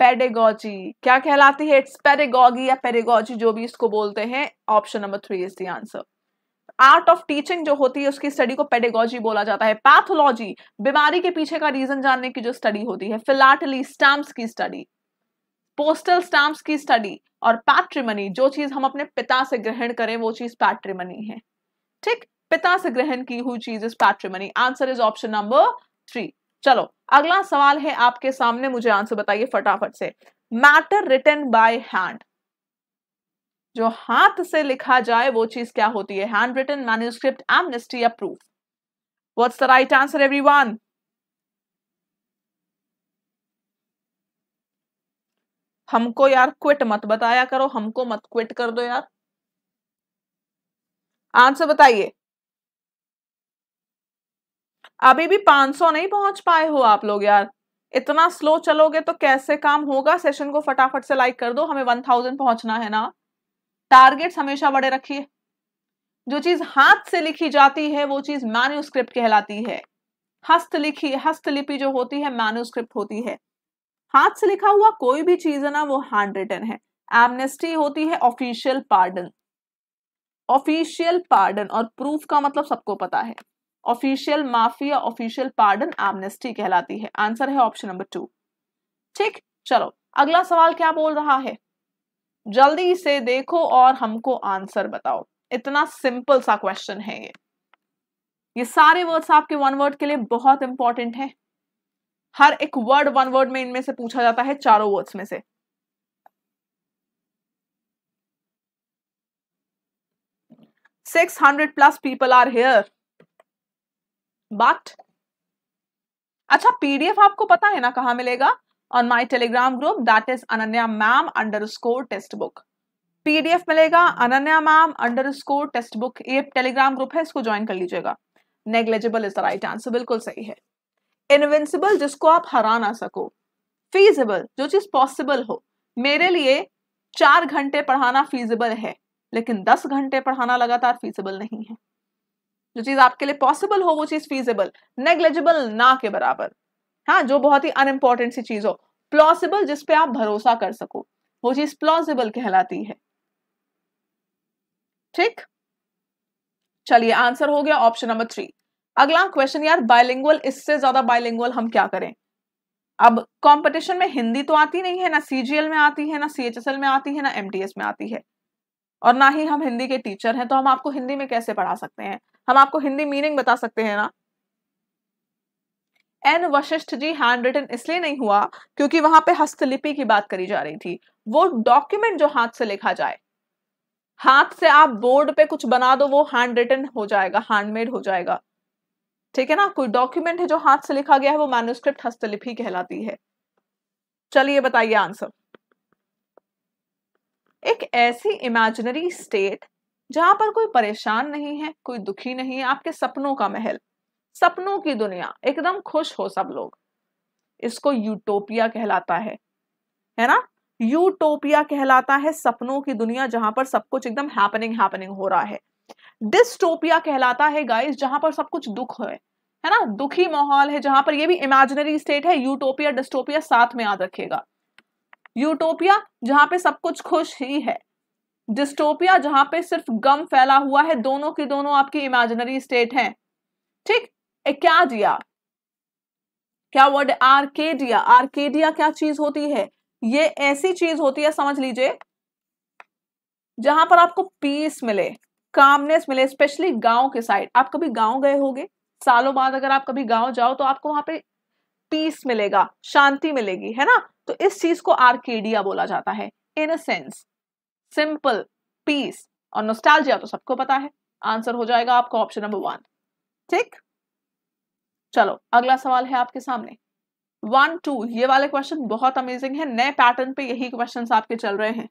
पेडेगोजी क्या कहलाती है? इट्स पेडेगोगी या पेडेगोजी जो भी इसको बोलते हैं। Option number three is the answer art of teaching जो होती है, उसकी स्टडी को पेडेगोजी बोला जाता है। पैथोलॉजी बीमारी के पीछे का रीजन जानने की जो स्टडी होती है। फिलाटली स्टैम्प्स की स्टडी पोस्टल स्टैम्प्स की स्टडी और पैट्रिमनी जो चीज़ हम अपने पिता से ग्रहण करें, वो चीज़ पैट्रिमनी है। ठीक? पिता से ग्रहण की हुई चीज़ is patrimony answer is option number three चलो, अगला सवाल है आपके सामने, मुझे आंसर बताइए फटाफट से। मैटर रिटर्न बाय हैंड जो हाथ से लिखा जाए, वो चीज़ क्या होती है? हैंड रिटन मैन्यूस्क्रिप्ट एमनेस्टी या proof what's the right answer everyone हमको यार क्विट मत बताया करो, हमको मत क्विट कर दो यार। आंसर बताइए। अभी भी 500 नहीं पहुँच पाए हो आप लोग यार। इतना स्लो चलोगे तो कैसे काम होगा? सेशन को फटाफट से लाइक कर दो, हमें 1000 पहुँचना है ना। टारगेट्स हमेशा बड़े रखिए। जो चीज़ हाथ से लिखी जाती है, वो चीज़ मैन्यूस्क्रिप्ट कहलाती है। हस्त लिखी हस्तलिपि जो होती है मैन्यूस्क्रिप्ट होती है। हाथ से लिखा हुआ कोई भी चीज़ है ना, वो हैंड रिटन है। एमनेस्टी होती है ऑफिशियल पार्डन ऑफिशियल पार्डन और प्रूफ का मतलब सबको पता है। ऑफिशियल माफ़ी या ऑफिशियल पार्डन एमनेस्टी कहलाती है। आंसर है ऑप्शन नंबर टू ठीक, चलो, अगला सवाल क्या बोल रहा है? जल्दी से देखो और हमको आंसर बताओ। इतना सिंपल सा क्वेश्चन है ये। ये सारे वर्ड्स आपके वन वर्ड के लिए बहुत इंपॉर्टेंट है। हर एक वर्ड वन वर्ड में इनमें से पूछा जाता है चारों वर्ड्स में से। Six hundred plus people are here but अच्छा पीडीएफ आपको पता है ना कहा मिलेगा? On my Telegram group that is Ananya ma'am underscore textbook PDF मिलेगा Ananya ma'am underscore textbook ये टेलीग्राम ग्रुप है, इसको ज्वाइन कर लीजिएगा। Negligible is the right answer बिल्कुल सही है। इनविंसिबल, जिसको आप हरा ना सको। फीजिबल जो चीज़ पॉसिबल हो। मेरे लिए चार घंटे पढ़ाना फीजिबल है, लेकिन दस घंटे पढ़ाना लगातार फीजिबल नहीं है। जो चीज़ आपके लिए पॉसिबल हो, वो चीज़ फीजिबल नेग्लेजिबल ना के बराबर। हाँ जो बहुत ही अनइम्पॉर्टेंट सी चीज़ हो प्लॉसिबल जिसपे आप भरोसा कर सको। वो चीज़ प्लॉसिबल कहलाती है। ठीक? चलिए आंसर हो गया ऑप्शन नंबर थ्री अगला क्वेश्चन यार बायलिंगुअल इससे ज़्यादा बायलिंगुअल हम क्या करें? अब कंपटीशन में हिंदी तो आती नहीं है, ना सीजीएल में आती है, ना सीएचएसएल में आती है, ना एमटीएस में आती है। और ना ही हम हिंदी के टीचर हैं तो हम आपको हिंदी में कैसे पढ़ा सकते हैं? हम आपको हिंदी मीनिंग बता सकते हैं ना? N Vashisht ji hand written इसलिए नहीं हुआ क्योंकि वहाँ पे हस्तलिपि की बात करी जा रही थी। वो डॉक्यूमेंट जो हाथ से लिखा जाए, हाथ से आप बोर्ड पे कुछ बना दो, वो हैंड रिटन हो जाएगा हैंडमेड हो जाएगा। ठीक है ना? कोई डॉक्यूमेंट है जो हाथ से लिखा गया है, वो मैन्यूस्क्रिप्ट हस्तलिपि कहलाती है। चलिए बताइए आंसर एक ऐसी इमेजिनरी स्टेट जहाँ पर कोई परेशान नहीं है, कोई दुखी नहीं है, आपके सपनों का महल, सपनों की दुनिया, एकदम खुश हो सब लोग। इसको यूटोपिया कहलाता है। है ना? यूटोपिया कहलाता है सपनों की दुनिया जहाँ पर सब कुछ एकदम हैपनिंग हैपनिंग हो रहा है। डिस्टोपिया कहलाता है गाइस जहाँ पर सब कुछ दुख है। है ना? दुखी माहौल है, जहाँ पर ये भी इमेजिनरी स्टेट है यूटोपिया डिस्टोपिया साथ में याद रखिएगा। यूटोपिया जहाँ पे सब कुछ खुश ही है। डिस्टोपिया जहाँ पे सिर्फ़ गम फैला हुआ है, दोनों की दोनों आपकी इमेजिनरी स्टेट हैं। ठीक? क्या दिया क्या वर्ड आर्केडिया आर्केडिया क्या चीज़ होती है? ये ऐसी चीज़ होती है, समझ लीजिए, जहाँ पर आपको पीस मिले। कामनेस मिले स्पेशली गाँव के साइड आप कभी गाँव गए होगे? सालों बाद अगर आप कभी गाँव जाओ तो आपको वहाँ पे पीस मिलेगा, शांति मिलेगी, है ना? तो इस चीज़ को आर्केडिया बोला जाता है इन सेंस सिंपल पीस और नोस्टैल्जिया तो सबको पता है। आंसर हो जाएगा आपका ऑप्शन नंबर वन ठीक? चलो, अगला सवाल है आपके सामने। वन टू ये वाले क्वेश्चन बहुत अमेजिंग है। नए पैटर्न पे यही क्वेश्चन आपके चल रहे हैं।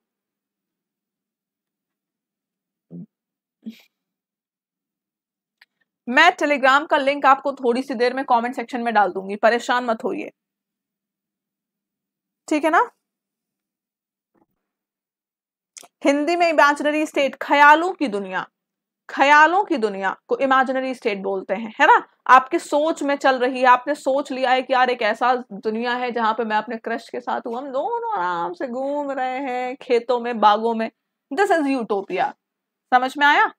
मैं टेलीग्राम का लिंक आपको थोड़ी सी देर में कमेंट सेक्शन में डाल दूँगी। परेशान मत होइए। ठीक है ना? हिंदी में इमेजिनरी स्टेट ख्यालों की दुनिया। ख्यालों की दुनिया को इमेजिनरी स्टेट बोलते हैं, है ना? आपकी सोच में चल रही है। आपने सोच लिया है कि यार एक ऐसा दुनिया है जहाँ पे मैं अपने क्रश के साथ हूँ। हम दोनों आराम से घूम रहे हैं खेतों में, बागों में। दिस इज़ यूटोपिया समझ में आया?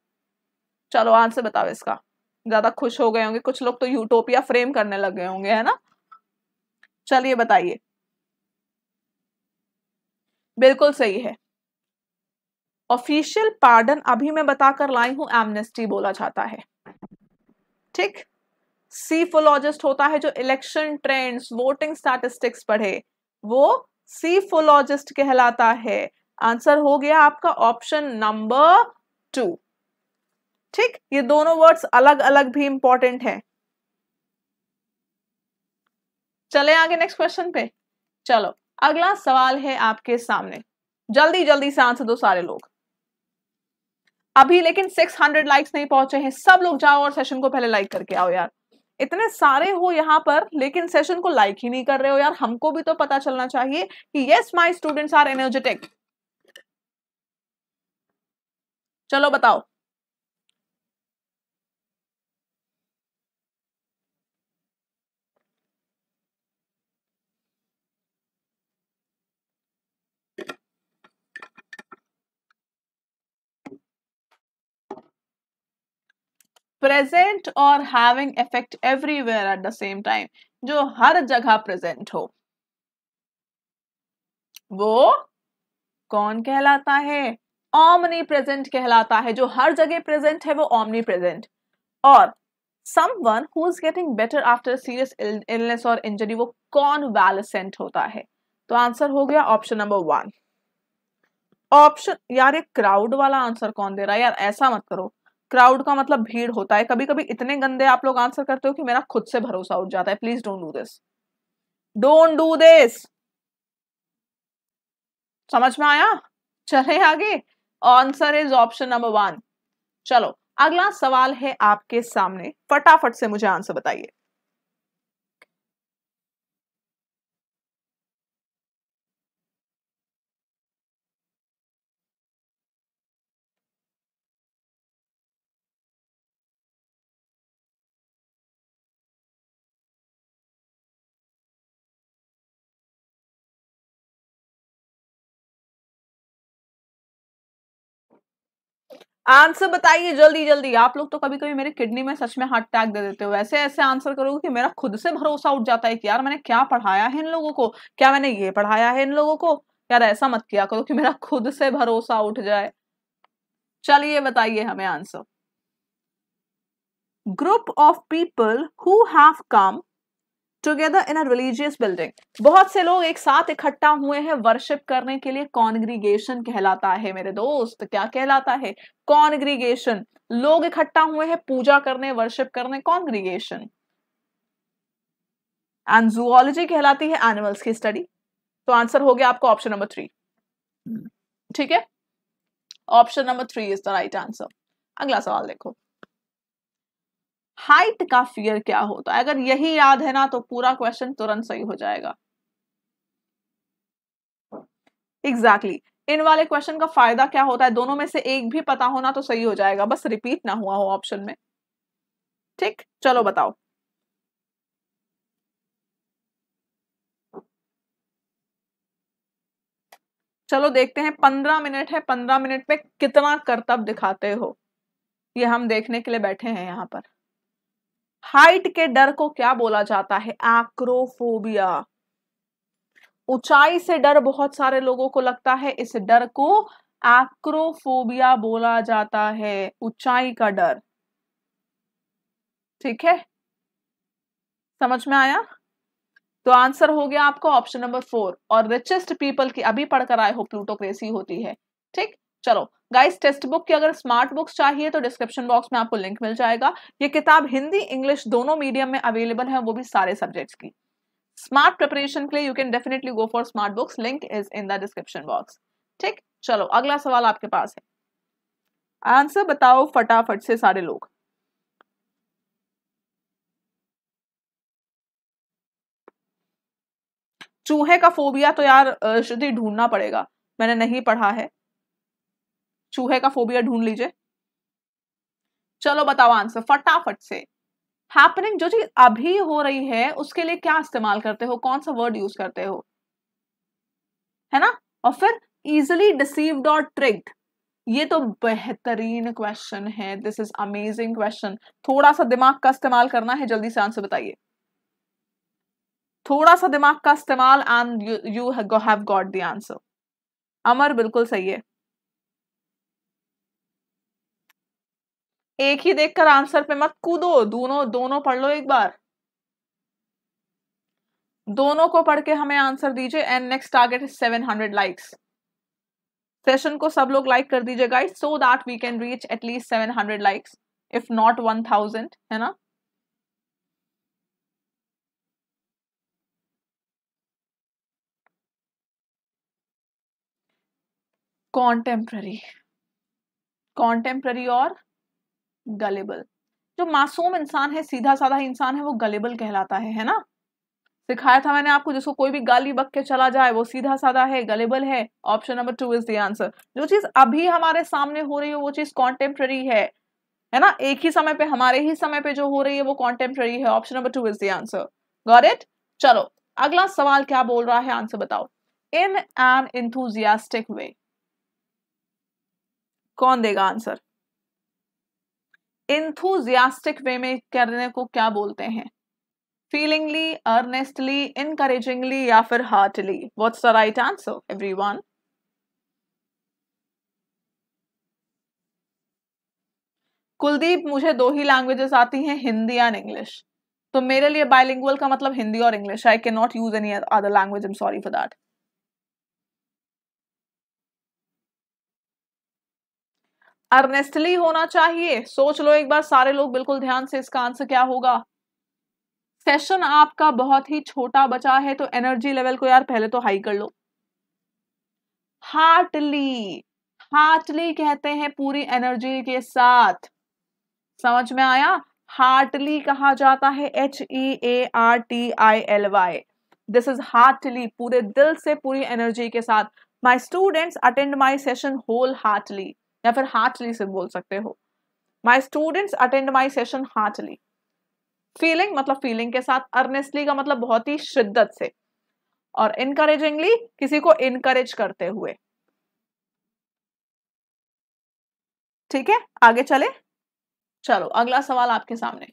चलो आंसर बताओ इसका। ज़्यादा खुश हो गए होंगे। कुछ लोग तो यूटोपिया फ्रेम करने लग गए होंगे, है ना? चलिए बताइए। बिल्कुल सही है। ऑफिशियल पार्डन अभी मैं बताकर लाई हूँ एमनेस्टी बोला जाता है। ठीक? सीफोलॉजिस्ट होता है जो इलेक्शन ट्रेंड्स वोटिंग स्टैटिस्टिक्स पढ़े, वो सीफोलॉजिस्ट कहलाता है। आंसर हो गया आपका ऑप्शन नंबर टू ठीक? ये दोनों वर्ड्स अलग अलग भी इंपॉर्टेंट है। चले आगे नेक्स्ट क्वेश्चन पे। चलो, अगला सवाल है आपके सामने। जल्दी जल्दी से आंसर दो सारे लोग। अभी लेकिन 600 लाइक्स नहीं पहुँचे हैं। सब लोग जाओ और सेशन को पहले लाइक करके आओ यार। इतने सारे हो यहाँ पर, लेकिन सेशन को लाइक ही नहीं कर रहे हो यार। हमको भी तो पता चलना चाहिए कि yes my students are energetic चलो, बताओ। प्रेजेंट और having effect everywhere at the same time जो हर जगह प्रेजेंट हो। वो कौन कहलाता है? ऑमनी प्रेजेंट कहलाता है। जो हर जगह प्रेजेंट है, वो ऑमनी प्रेजेंट और someone who is getting better after serious illness और इंजरी वो कौन वैलसेंट होता है? तो आंसर हो गया ऑप्शन नंबर वन ऑप्शन यार ये क्राउड वाला आंसर कौन दे रहा है? यार ऐसा मत करो। क्राउड का मतलब भीड़ होता है। कभी कभी इतने गंदे आप लोग आंसर करते हो कि मेरा खुद से भरोसा उठ जाता है। Please don't do this don't do this समझ में आया? चले आगे। Answer is option number one चलो, अगला सवाल है आपके सामने। फटाफट से मुझे आंसर बताइए। आंसर बताइए जल्दी जल्दी। आप लोग तो कभी कभी मेरे किडनी में सच में हार्ट अटैक दे देते हो। ऐसे ऐसे आंसर करोगे कि मेरा खुद से भरोसा उठ जाता है कि यार मैंने क्या पढ़ाया है इन लोगों को? क्या मैंने ये पढ़ाया है इन लोगों को? यार ऐसा मत किया करो कि मेरा खुद से भरोसा उठ जाए। चलिए बताइए हमें answer. Group of people who have come together in a religious building बहुत से लोग एक साथ इकट्ठा हुए हैं वर्शिप करने के लिए। कॉन्ग्रीगेशन कहलाता है मेरे दोस्त क्या कहलाता है? कॉन्ग्रीगेशन लोग इकट्ठा हुए हैं पूजा करने वर्शिप करने कॉन्ग्रीगेशन एंड जूलॉजी कहलाती है एनिमल्स की स्टडी तो आंसर हो गया आपको ऑप्शन नंबर थ्री ठीक है? Option number three is the right answer अगला सवाल देखो। हाइट का फियर क्या होता? है अगर यही याद है ना तो पूरा क्वेश्चन तुरंत सही हो जाएगा। Exactly exactly. इन वाले क्वेश्चन का फ़ायदा क्या होता है? दोनों में से एक भी पता होना तो सही हो जाएगा। बस रिपीट ना हुआ हो ऑप्शन में। ठीक? चलो बताओ। चलो देखते हैं, पंद्रह मिनट है, पंद्रह मिनट में कितना करतब दिखाते हो? ये हम देखने के लिए बैठे हैं यहाँ पर। हाइट के डर को क्या बोला जाता है? एक्रोफोबिया ऊंचाई से डर बहुत सारे लोगों को लगता है, इस डर को एक्रोफोबिया बोला जाता है, ऊंचाई का डर। ठीक है? समझ में आया? तो आंसर हो गया आपका ऑप्शन नंबर फोर, और रिचेस्ट पीपल की अभी पढ़कर आए हो, प्लूटोक्रेसी होती है। ठीक? चलो गाइस टेक्स्ट बुक की अगर स्मार्ट बुक्स चाहिए तो डिस्क्रिप्शन बॉक्स में आपको लिंक मिल जाएगा। ये किताब हिंदी इंग्लिश दोनों मीडियम में अवेलेबल है, वो भी सारे सब्जेक्ट्स की। स्मार्ट प्रिपरेशन के लिए you can definitely go for smart books link is in the description box ठीक? चलो, अगला सवाल आपके पास है। आंसर बताओ फटाफट से सारे लोग। चूहे का फोबिया तो यार श्रुति ढूंढना पड़ेगा। मैंने नहीं पढ़ा है। चूहे का फोबिया ढूंढ लीजिए। चलो बताओ आंसर फटाफट से। हैपनिंग जो चीज़ अभी हो रही है, उसके लिए क्या इस्तेमाल करते हो? कौन सा वर्ड यूज़ करते हो? है ना? और फिर इजिली डिसीव्ड और ट्रिक्ड ये तो बेहतरीन क्वेश्चन है। दिस इज़ अमेजिंग क्वेश्चन थोड़ा सा दिमाग का इस्तेमाल करना है, जल्दी से आंसर बताइए। थोड़ा सा दिमाग का इस्तेमाल and you have got the answer Amar बिल्कुल सही है। एक ही देखकर आंसर पे मत कूदो। दोनों दोनों पढ़ लो एक बार। दोनों को पढ़ के हमें आंसर दीजिए and next target is seven hundred likes session को सब लोग लाइक कर दीजिए guys so that we can reach at least seven hundred likes if not one thousand है ना? कॉन्टेम्प्ररी कॉन्टेम्प्ररी और गलेबल जो मासूम इंसान है सीधा साधा इंसान है, वो गलेबल कहलाता है है ना? सिखाया था मैंने आपको, जिसको कोई भी गाली बक के चला जाए, वो सीधा साधा है गलेबल है। Option number two is the answer जो चीज़ अभी हमारे सामने हो रही है, वो चीज़ कॉन्टेम्प्ररी है। है ना? एक ही समय पे, हमारे ही समय पे जो हो रही है, वो कॉन्टेम्प्ररी है। Option number two is the answer got it चलो, अगला सवाल क्या बोल रहा है? आंसर बताओ। इन एन इंथुजियास्टिक वे कौन देगा आंसर इंथुजियास्टिक वे में करने को क्या बोलते हैं? फीलिंगली अर्नेस्टली इनकरेजिंगली या फिर heartily what's the right answer everyone Kuldeep, मुझे दो ही लैंग्वेजेस आती हैं, हिंदी एंड इंग्लिश तो मेरे लिए बायलिंगुअल का मतलब हिंदी और English I can not use any other language am sorry for that earnestly होना चाहिए। सोच लो एक बार, सारे लोग बिल्कुल ध्यान से इसका आंसर क्या होगा। सेशन आपका बहुत ही छोटा बचा है तो एनर्जी लेवल को यार पहले तो हाई कर लो। हार्टली हार्टली कहते हैं पूरी एनर्जी के साथ। समझ में आया? हार्टली कहा जाता है H E A R T I L Y this is heartily पूरे दिल से पूरी एनर्जी के साथ। My students attend my session whole heartily या फिर हार्टली से बोल सकते हो। My students attend my session heartily feeling मतलब फीलिंग के साथ अर्नेस्टली का मतलब बहुत ही शिद्दत से। और इनकरेजिंगली किसी को इनकरेज करते हुए। ठीक है? आगे चले? चलो, अगला सवाल आपके सामने।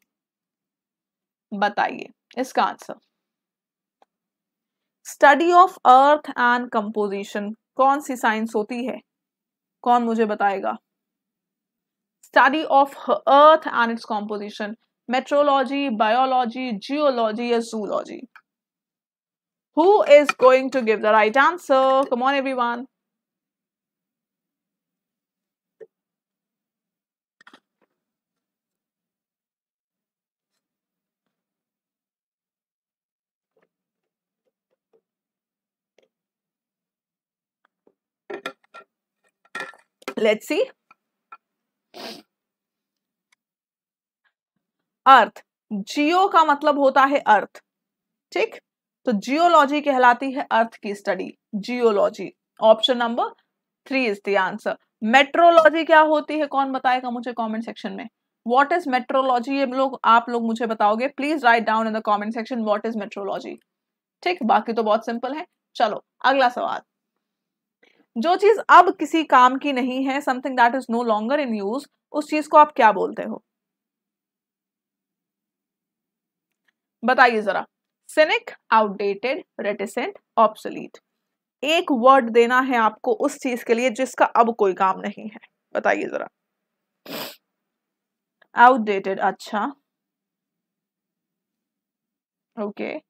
बताइए, इसका answer study of earth and composition कौन सी साइंस होती है? कौन मुझे बताएगा? Study of earth and its composition meteorology biology geology या zoology who is going to give the right answer come on, everyone. Let's see earth. Geo का मतलब होता है अर्थ। ठीक? तो जियोलॉजी कहलाती है अर्थ की study geology. Option number three is the answer meteorology क्या होती है? कौन बताएगा मुझे कमेंट सेक्शन में? व्हाट इज़ मेट्रोलॉजी ये लोग, आप लोग मुझे बताओगे। Please write down in the comment section what is meteorology ठीक? बाकी तो बहुत सिंपल है। चलो, अगला सवाल। जो चीज़ अब किसी काम की नहीं है something that is no longer in use उस चीज़ को आप क्या बोलते हो? बताइए जरा। सिनिक आउटडेटेड रेटिसेंट ऑप्सलीट एक वर्ड देना है आपको उस चीज़ के लिए जिसका अब कोई काम नहीं है। बताइए जरा। आउटडेटेड अच्छा। Okay okay.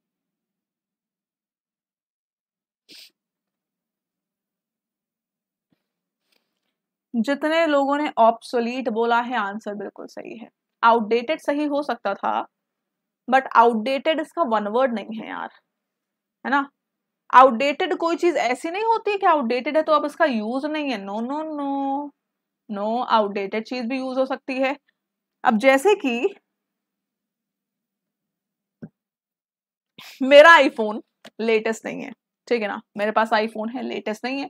जितने लोगों ने ऑप्सोलीट बोला है आंसर बिल्कुल सही है। आउटडेटेड सही हो सकता था बट आउटडेटेड इसका वन वर्ड नहीं है यार, है ना? आउटडेटेड कोई चीज़ ऐसी नहीं होती कि आउटडेटेड है तो अब इसका यूज़ नहीं है। No no no no outdated चीज़ भी यूज़ हो सकती है। अब जैसे कि मेरा आईफोन लेटेस्ट नहीं है, ठीक है ना? मेरे पास आईफोन है लेटेस्ट नहीं है।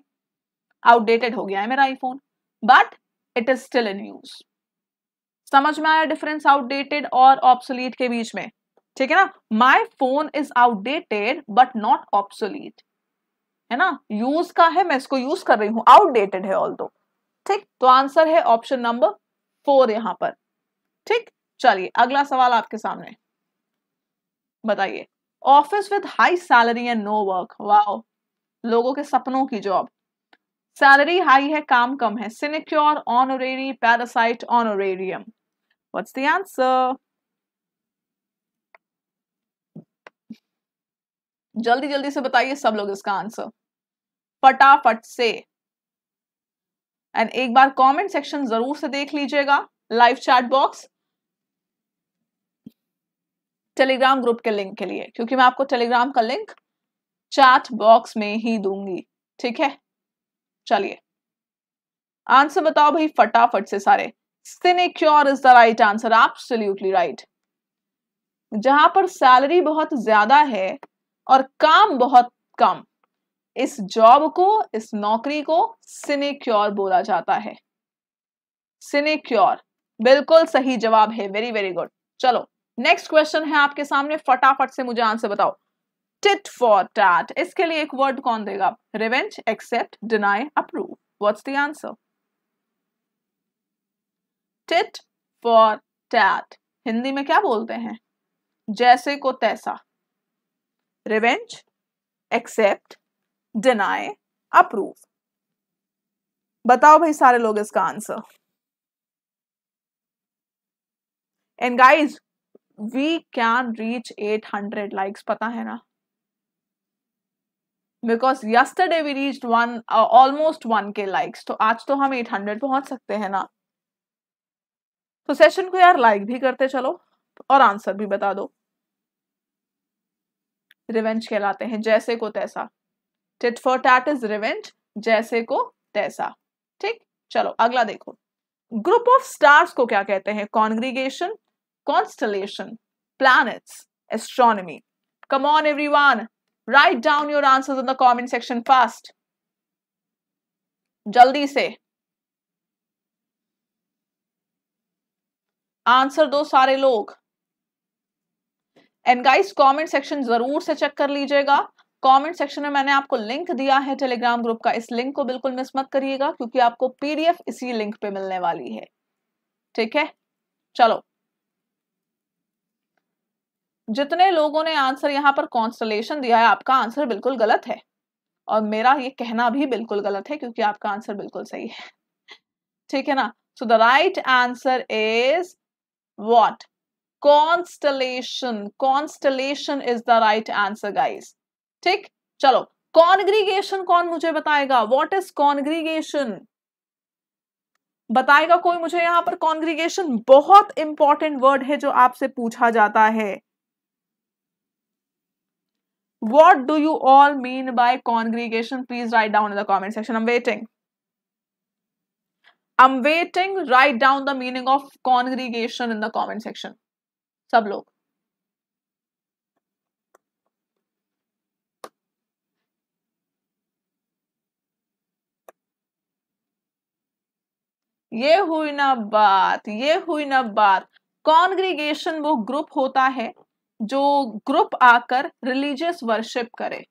आउटडेटेड हो गया है मेरा iPhone but it is still in use समझ में आया डिफरेंस आउटडेटेड और ऑप्सोलीट के बीच में? ठीक है ना? My phone is outdated but not obsolete है ना? यूज़ का है, मैं इसको यूज़ कर रही हूँ। आउटडेटेड है ऑल दो ठीक? तो आंसर है ऑप्शन नंबर फोर यहाँ पर। ठीक? चलिए, अगला सवाल आपके सामने। बताइए। Office with high salary and no work wow लोगों के सपनों की जॉब सैलरी हाई है, काम कम है। Sinecure honorary parasite honorarium what's the answer जल्दी जल्दी से बताइए सब लोग इसका आंसर फटाफट से। एंड एक बार कमेंट सेक्शन ज़रूर से देख लीजिएगा। Live chat box Telegram group के लिंक के लिए, क्योंकि मैं आपको टेलीग्राम का लिंक चैट बॉक्स में ही दूँगी। ठीक है? चलिए। आंसर बताओ भाई, फटाफट से सारे। Sinecure is the right answer absolutely right जहाँ पर सैलरी बहुत ज़्यादा है और काम बहुत कम, इस जॉब को, इस नौकरी को सिनेक्योर बोला जाता है। सिनेक्योर बिल्कुल सही जवाब है वेरी वेरी गुड चलो नेक्स्ट क्वेश्चन है आपके सामने, फटाफट से मुझे आंसर बताओ। टिट फॉर टैट इसके लिए एक वर्ड कौन देगा? Revenge accept deny approve what's the answer tit for tat Hindi में क्या बोलते हैं? जैसे को तैसा। रिवेंज एक्सेप्ट डिनाई अप्रूव बताओ भाई सारे लोग इसका answer and guys we can reach 800 likes पता है ना? Because yesterday we reach one almost one K likes तो आज तो हम 800 पहुँच सकते हैं ना। तो सेशन को यार लाइक भी करते चलो और आंसर भी बता दो। रिवेंज कहलाते हैं, जैसे को तैसा। Tit for tat is revenge जैसे को तैसा। ठीक? चलो, अगला देखो। ग्रुप ऑफ़ स्टार्स को क्या कहते हैं? Congregation constellation planets astronomy come on everyone write down your answer in the comment section fast जल्दी से। आंसर दो सारे लोग। एंड गाइस कमेंट सेक्शन ज़रूर से चेक कर लीजिएगा। कमेंट सेक्शन में मैंने आपको लिंक दिया है टेलीग्राम ग्रुप का। इस लिंक को बिल्कुल मिस मत करिएगा, क्योंकि आपको पीडीएफ इसी लिंक पे मिलने वाली है। ठीक है? चलो। जितने लोगों ने आंसर यहाँ पर कॉन्स्टलेशन दिया है, आपका आंसर बिल्कुल गलत है। और मेरा ये कहना भी बिल्कुल गलत है, क्योंकि आपका आंसर बिल्कुल सही है। ठीक है ना? So the right answer is what constellation constellation is the right answer guys ठीक? चलो कॉन्ग्रीगेशन कौन मुझे बताएगा? वॉट इज़ कॉन्ग्रीगेशन बताएगा कोई मुझे यहाँ पर? कॉन्ग्रीगेशन बहुत इंपॉर्टेंट वर्ड है जो आपसे पूछा जाता है। What do you all mean by congregation please write down in the comment section i'm waiting i'm waiting write down the meaning of congregation in the comment section सब लोग ये हुई ना बात ये हुई ना बात कॉन्ग्रीगेशन वो ग्रुप होता है जो ग्रुप आकर रिलीजियस वर्शिप करे,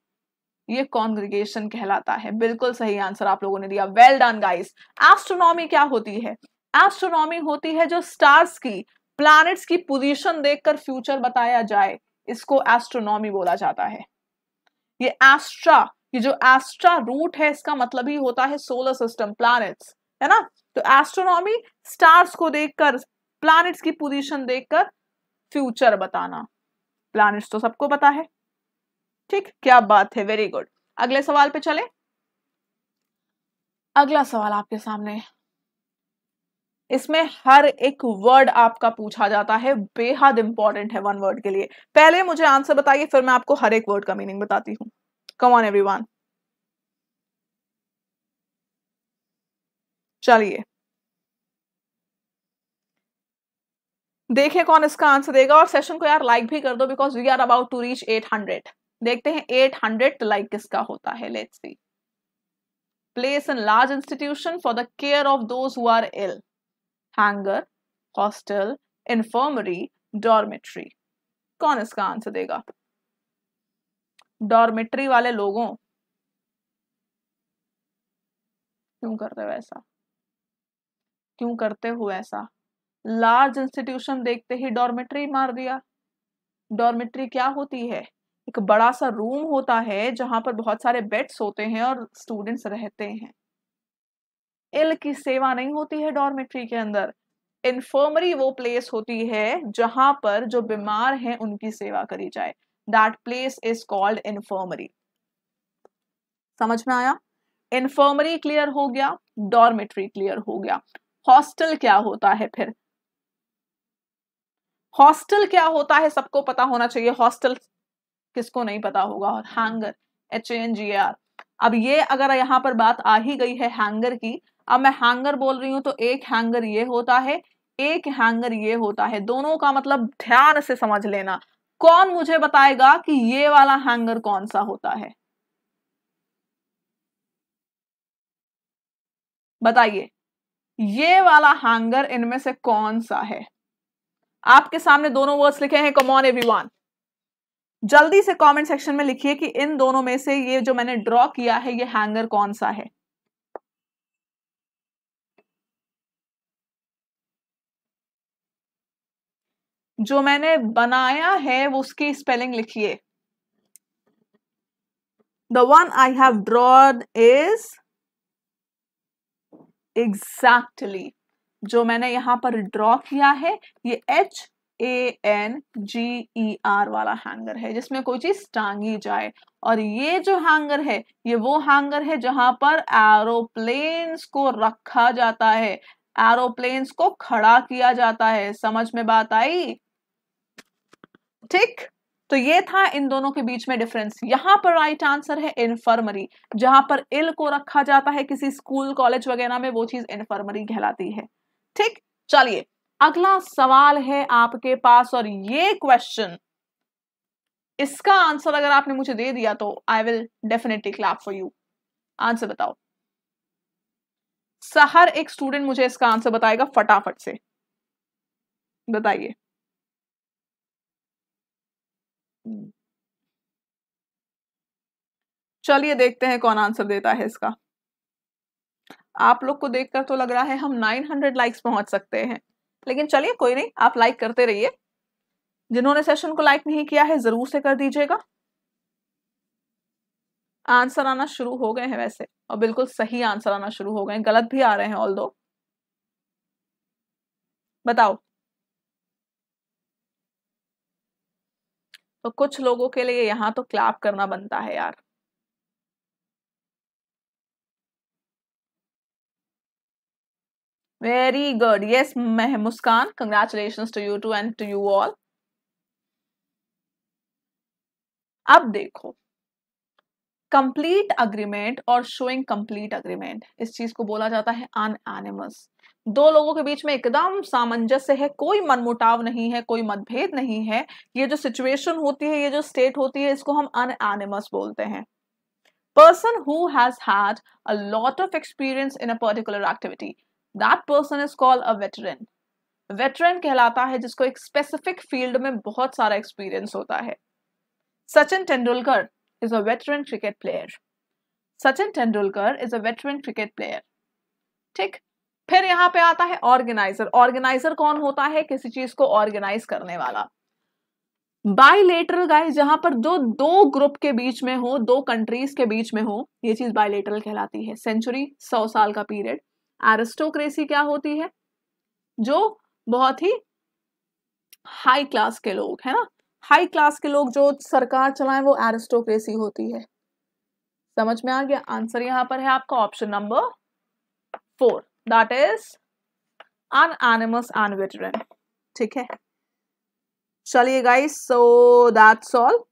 ये कॉन्ग्रीगेशन कहलाता है। बिल्कुल सही आंसर आप लोगों ने दिया। वेल डन गाइस एस्ट्रोनॉमी क्या होती है? एस्ट्रोनॉमी होती है जो स्टार्स की प्लैनेट्स की पोजीशन देखकर फ्यूचर बताया जाए, इसको एस्ट्रोनॉमी बोला जाता है। ये एस्ट्रा ये जो एस्ट्रा रूट है, इसका मतलब ही होता है सोलर सिस्टम प्लैनेट्स है ना? तो एस्ट्रोनॉमी स्टार्स को देखकर प्लैनेट्स की पोजीशन देखकर फ्यूचर बताना। प्लैनेट्स तो सबको पता है। ठीक क्या बात है वेरी गुड अगले सवाल पे चले। अगला सवाल आपके सामने। इसमें हर एक वर्ड आपका पूछा जाता है बेहद इंपॉर्टेंट है वन वर्ड के लिए। पहले मुझे आंसर बताइए फिर मैं आपको हर एक वर्ड का मीनिंग बताती हूँ। कम ऑन एवरीवन चलिए। देखें कौन इसका आंसर देगा और सेशन को यार लाइक भी कर दो because we are about to reach 800 देखते हैं 800 लाइक किसका होता है? Let's see place in large institution for the care of those who are ill hanger hostel infirmary dormitory कौन इसका आंसर देगा? डॉर्मेट्री वाले लोगों। क्यों करते हो ऐसा? क्यों करते हो ऐसा? लार्ज इंस्टीट्यूशन देखते ही डॉर्मेट्री मार दिया। डॉर्मेट्री क्या होती है? एक बड़ा सा रूम होता है जहाँ पर बहुत सारे बेड्स होते हैं और स्टूडेंट्स रहते हैं। इल की सेवा नहीं होती है डॉर्मेट्री के अंदर। इन्फर्मरी वो प्लेस होती है जहाँ पर जो बीमार हैं उनकी सेवा करी जाए। That place is called infirmary समझ में आया? इन्फर्मरी क्लियर हो गया, डॉर्मेट्री क्लियर हो गया। हॉस्टल क्या होता है फिर? हॉस्टल क्या होता है सबको पता होना चाहिए। हॉस्टल किसको नहीं पता होगा? और hanger H N G R अब ये अगर यहाँ पर बात आ ही गई है हैंगर की, अब मैं हैंगर बोल रही हूँ तो एक हैंगर ये होता है, एक हैंगर ये होता है। दोनों का मतलब ध्यान से समझ लेना। कौन मुझे बताएगा कि ये वाला हैंगर कौन सा होता है? बताइए, ये वाला हैंगर इनमें से कौन सा है? आपके सामने दोनों वर्ड्स लिखे हैं कमॉन एवरीवन जल्दी से कमेंट सेक्शन में लिखिए कि इन दोनों में से ये जो मैंने ड्रॉ किया है, ये हैंगर कौन सा है? जो मैंने बनाया है, वो उसकी स्पेलिंग लिखिए. The one I have drawed is exactly जो मैंने यहाँ पर ड्रॉ किया है, ये H A N G E R वाला हैंगर है, जिसमें कोई चीज़ टांगी जाए। और ये जो हैंगर है, ये वो हैंगर है जहाँ पर एरोप्लेन्स को रखा जाता है। एरोप्लेन्स को खड़ा किया जाता है। समझ में बात आई? ठीक? तो ये था इन दोनों के बीच में डिफरेंस यहाँ पर राइट आंसर है इन्फर्मरी जहाँ पर इल को रखा जाता है, किसी स्कूल कॉलेज वगैरह में वो चीज़ इन्फर्मरी कहलाती है। ठीक? चलिए, अगला सवाल है आपके पास और ये क्वेश्चन इसका आंसर अगर आपने मुझे दे दिया तो I will definitely clap for you answer बताओ। हर एक स्टूडेंट मुझे इसका आंसर बताएगा फटाफट से। बताइए। चलिए देखते हैं कौन आंसर देता है इसका। आप लोग को देखकर तो लग रहा है हम 900 लाइक्स पहुँच सकते हैं। लेकिन चलिए, कोई नहीं, आप लाइक करते रहिए। जिन्होंने सेशन को लाइक नहीं किया है, ज़रूर से कर दीजिएगा। आंसर आना शुरू हो गए हैं वैसे, और बिल्कुल सही आंसर आना शुरू हो गए गलत भी आ रहे हैं ऑल दो बताओ। तो कुछ लोगों के लिए यहाँ तो क्लैप करना बनता है यार। वेरी गुड यस मैं Muskan congratulation to you too and to you अब देखो कंप्लीट अग्रीमेंट और शोइंग कंप्लीट अग्रीमेंट इस चीज़ को बोला जाता है अन एनिमस दो लोगों के बीच में एकदम सामंजस्य है, कोई मनमुटाव नहीं है, कोई मतभेद नहीं है। ये जो सिचुएशन होती है, ये जो स्टेट होती है, इसको हम अन एनिमस बोलते हैं। Person who has had a lot of experience in a particular activity that person is called a veteran veteran कहलाता है जिसको एक स्पेसिफिक फ़ील्ड में बहुत सारा एक्सपीरियंस होता है। Sachin Tendulkar is a veteran cricket player Sachin Tendulkar is a veteran cricket player ठीक? फिर यहाँ पे आता है ऑर्गेनाइजर ऑर्गेनाइजर कौन होता है? किसी चीज़ को ऑर्गेनाइज करने वाला। बाइलेटरल गाइस जहाँ पर दो दो ग्रुप के बीच में हो, दो कंट्रीज़ के बीच में हो, ये चीज़ बाइलेटरल कहलाती है। सेंचुरी सौ साल का पीरियड एरिस्टोक्रेसी क्या होती है? जो बहुत ही हाई क्लास के लोग है ना? हाई क्लास के लोग जो सरकार चलाएँ, वो एरिस्टोक्रेसी होती है। समझ में आ गया? आंसर यहाँ पर है आपका option number four that is unanimous and veteran ठीक है? चलिए गाइस सो दैट्स ऑल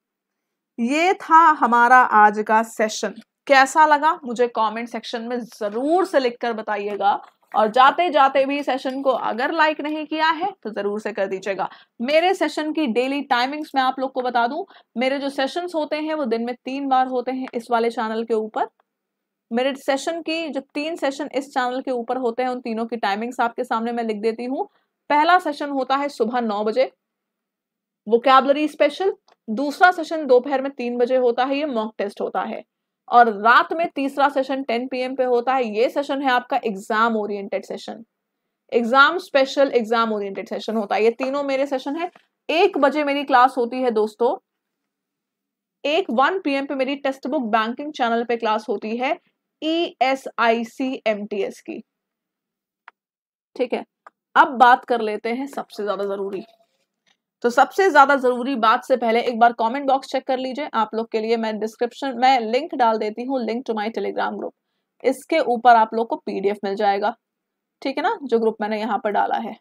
ये था हमारा आज का सेशन कैसा लगा मुझे कमेंट सेक्शन में ज़रूर से लिखकर बताइएगा। और जाते जाते भी सेशन को अगर लाइक नहीं किया है तो ज़रूर से कर दीजिएगा। मेरे सेशन की डेली टाइमिंग्स मैं आप लोग को बता दूँ। मेरे जो सेशंस होते हैं, वो दिन में तीन बार होते हैं इस वाले चैनल के ऊपर। मेरे सेशन की जो तीन सेशन इस चैनल के ऊपर होते हैं, उन तीनों की टाइमिंग्स आपके सामने मैं लिख देती हूँ। पहला सेशन होता है सुबह नौ बजे। वोकेबलरी स्पेशल दूसरा सेशन दोपहर में तीन बजे होता है, ये मॉक टेस्ट होता है। और रात में तीसरा सेशन टेन पीएम पे होता है। ये सेशन है आपका exam oriented session exam special exam oriented session होता है। ये तीनों मेरे सेशन है। एक बजे मेरी क्लास होती है दोस्तों। एक वन पीएम पे मेरी टेक्स्ट बुक बैंकिंग चैनल पे क्लास होती है। E S I C M T S की। ठीक है? अब बात कर लेते हैं सबसे ज़्यादा ज़रूरी। तो सबसे ज़्यादा ज़रूरी बात से पहले एक बार कमेंट बॉक्स चेक कर लीजिए। आप लोग के लिए मैं डिस्क्रिप्शन में लिंक डाल देती हूँ link to my Telegram group इसके ऊपर आप लोग को पीडीएफ मिल जाएगा। ठीक है ना? जो ग्रुप मैंने यहाँ पर डाला है।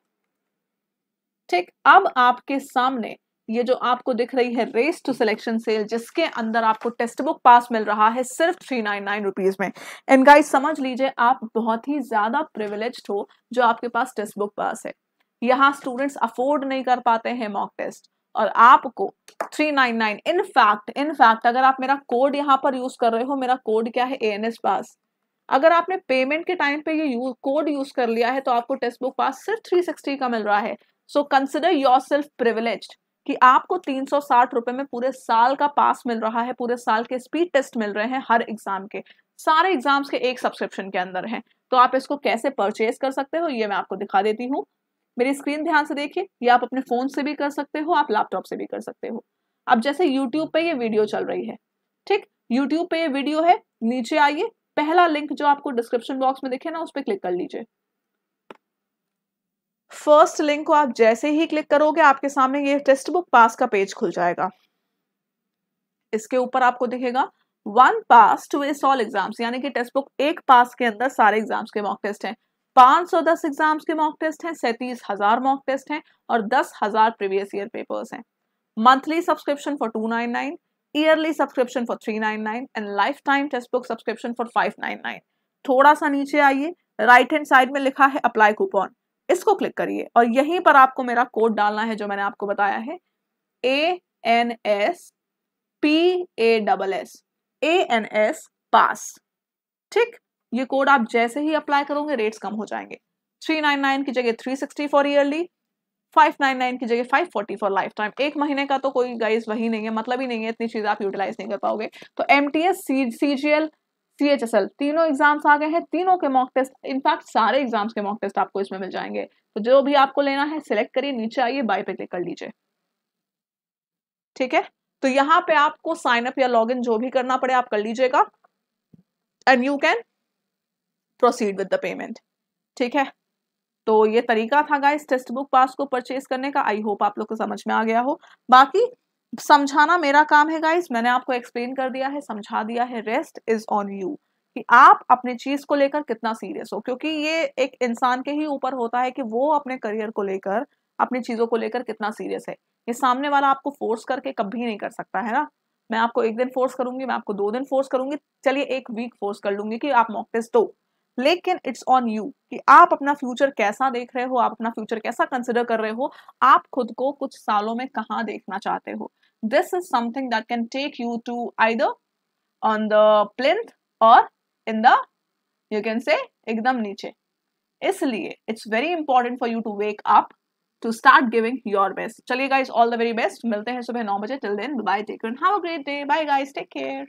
ठीक? अब आपके सामने ये जो आपको दिख रही है रेस टू सिलेक्शन सेल जिसके अंदर आपको टेक्स्ट बुक पास मिल रहा है सिर्फ़ थ्री नाइन नाइन रुपीज़ में। एंड गाइस समझ लीजिए, आप बहुत ही ज़्यादा प्रिविलेज हो जो आपके पास टेक्स्ट बुक पास है। यहाँ स्टूडेंट्स अफोर्ड नहीं कर पाते हैं मॉक टेस्ट और आपको 399 इन फैक्ट इन फैक्ट अगर आप मेरा कोड यहाँ पर यूज़ कर रहे हो मेरा कोड क्या है? ए एन एस पास अगर आपने पेमेंट के टाइम पे ये यू, कोड यूज़ कर लिया है तो आपको टेक्स्ट बुक पास सिर्फ़ 360 का मिल रहा है. So consider yourself privilege कि आपको तीन सौ साठ रुपए में पूरे साल का पास मिल रहा है पूरे साल के स्पीड टेस्ट मिल रहे हैं हर एग्ज़ाम के. सारे एग्ज़ाम्स के एक सब्सक्रिप्शन के अंदर हैं. तो आप इसको कैसे परचेज कर सकते हो ये मैं आपको दिखा देती हूँ. मेरी स्क्रीन ध्यान से देखिए, ये आप अपने फ़ोन से भी कर सकते हो, आप लैपटॉप से भी कर सकते हो। अब जैसे यूट्यूब पे ये वीडियो चल रही है, ठीक? यूट्यूब पे ये वीडियो है, नीचे आइए, पहला लिंक जो आपको डिस्क्रिप्शन बॉक्स में दिखे ना, उस पर क्लिक कर लीजिए। फ़र्स्ट लिंक को आप जैसे ही क्लिक करोगे, आपके सामने ये टेक्स्ट बुक पास का पेज खुल जाएगा। इसके ऊपर आपको दिखेगा one pass to ace all exams यानी कि टेक्स्ट बुक एक पास के अंदर सारे एग्ज़ाम्स के मॉक टेस्ट हैं। 510 एग्ज़ाम्स के मॉक टेस्ट हैं, सैंतीस हज़ार मॉक टेस्ट हैं और दस हज़ार प्रीवियस ईयर पेपर्स हैं। Monthly subscription for two nine nine yearly subscription for three nine nine and lifetime textbook subscription for five nine nine थोड़ा सा नीचे आइए राइट हैंड साइड में लिखा है अप्लाई कूपन इसको क्लिक करिए और यहीं पर आपको मेरा कोड डालना है जो मैंने आपको बताया है। A N S P A double S A N S पास ठीक? ये कोड आप जैसे ही अप्लाई करोगे रेट्स कम हो जाएँगे। 399 की जगह 360 फॉर ईयरली 599 की जगह 540 फॉर लाइफ टाइम एक महीने का तो कोई गाइस वही नहीं है मतलब ही नहीं है, इतनी चीज़ आप यूटिलाइज नहीं कर पाओगे। तो M T S C G L C H S L तीनों एग्ज़ाम्स आ गए हैं, तीनों के मॉक टेस्ट इनफैक्ट सारे एग्ज़ाम्स के मॉक टेस्ट आपको इसमें मिल जाएँगे। तो जो भी आपको लेना है सिलेक्ट करिए, नीचे आइए बाय पे क्लिक कर लीजिए। ठीक है? तो यहाँ पे आपको साइन अप या लॉग इन जो भी करना पड़े, आप कर लीजिएगा। And you can proceed with the payment ठीक है? तो ये तरीका था गाइस टेक्स्ट बुक पास को परचेज करने का। आई होप आप लोग को समझ में आ गया हो। बाकी, समझाना मेरा काम है गाइस मैंने आपको एक्सप्लेन कर दिया है, समझा दिया है रेस्ट इज़ ऑन यू कि आप अपनी चीज़ को लेकर कितना सीरियस हो, क्योंकि ये एक इंसान के ही ऊपर होता है कि वो अपने करियर को लेकर, अपनी चीज़ों को लेकर कितना सीरियस है। ये सामने वाला आपको फोर्स करके कभी नहीं कर सकता, है ना? मैं आपको एक दिन फोर्स करूँगी, मैं आपको दो दिन फोर्स करूँगी। चलिए एक वीक फोर्स कर लूँगी कि आप मॉक टेस्ट दो। लेकिन इट्स ऑन यू कि आप अपना फ्यूचर कैसा देख रहे हो, आप अपना फ्यूचर कैसा कंसिडर कर रहे हो, आप खुद को कुछ सालों में कहाँ देखना चाहते हो। This is something that can take you to either on the plinth और in the you can say एकदम नीचे। इसलिए it's very important for you to wake up to start giving your best चलिए guys all the very best मिलते हैं सुबह नौ बजे। Till then bye take have a great day bye guys take care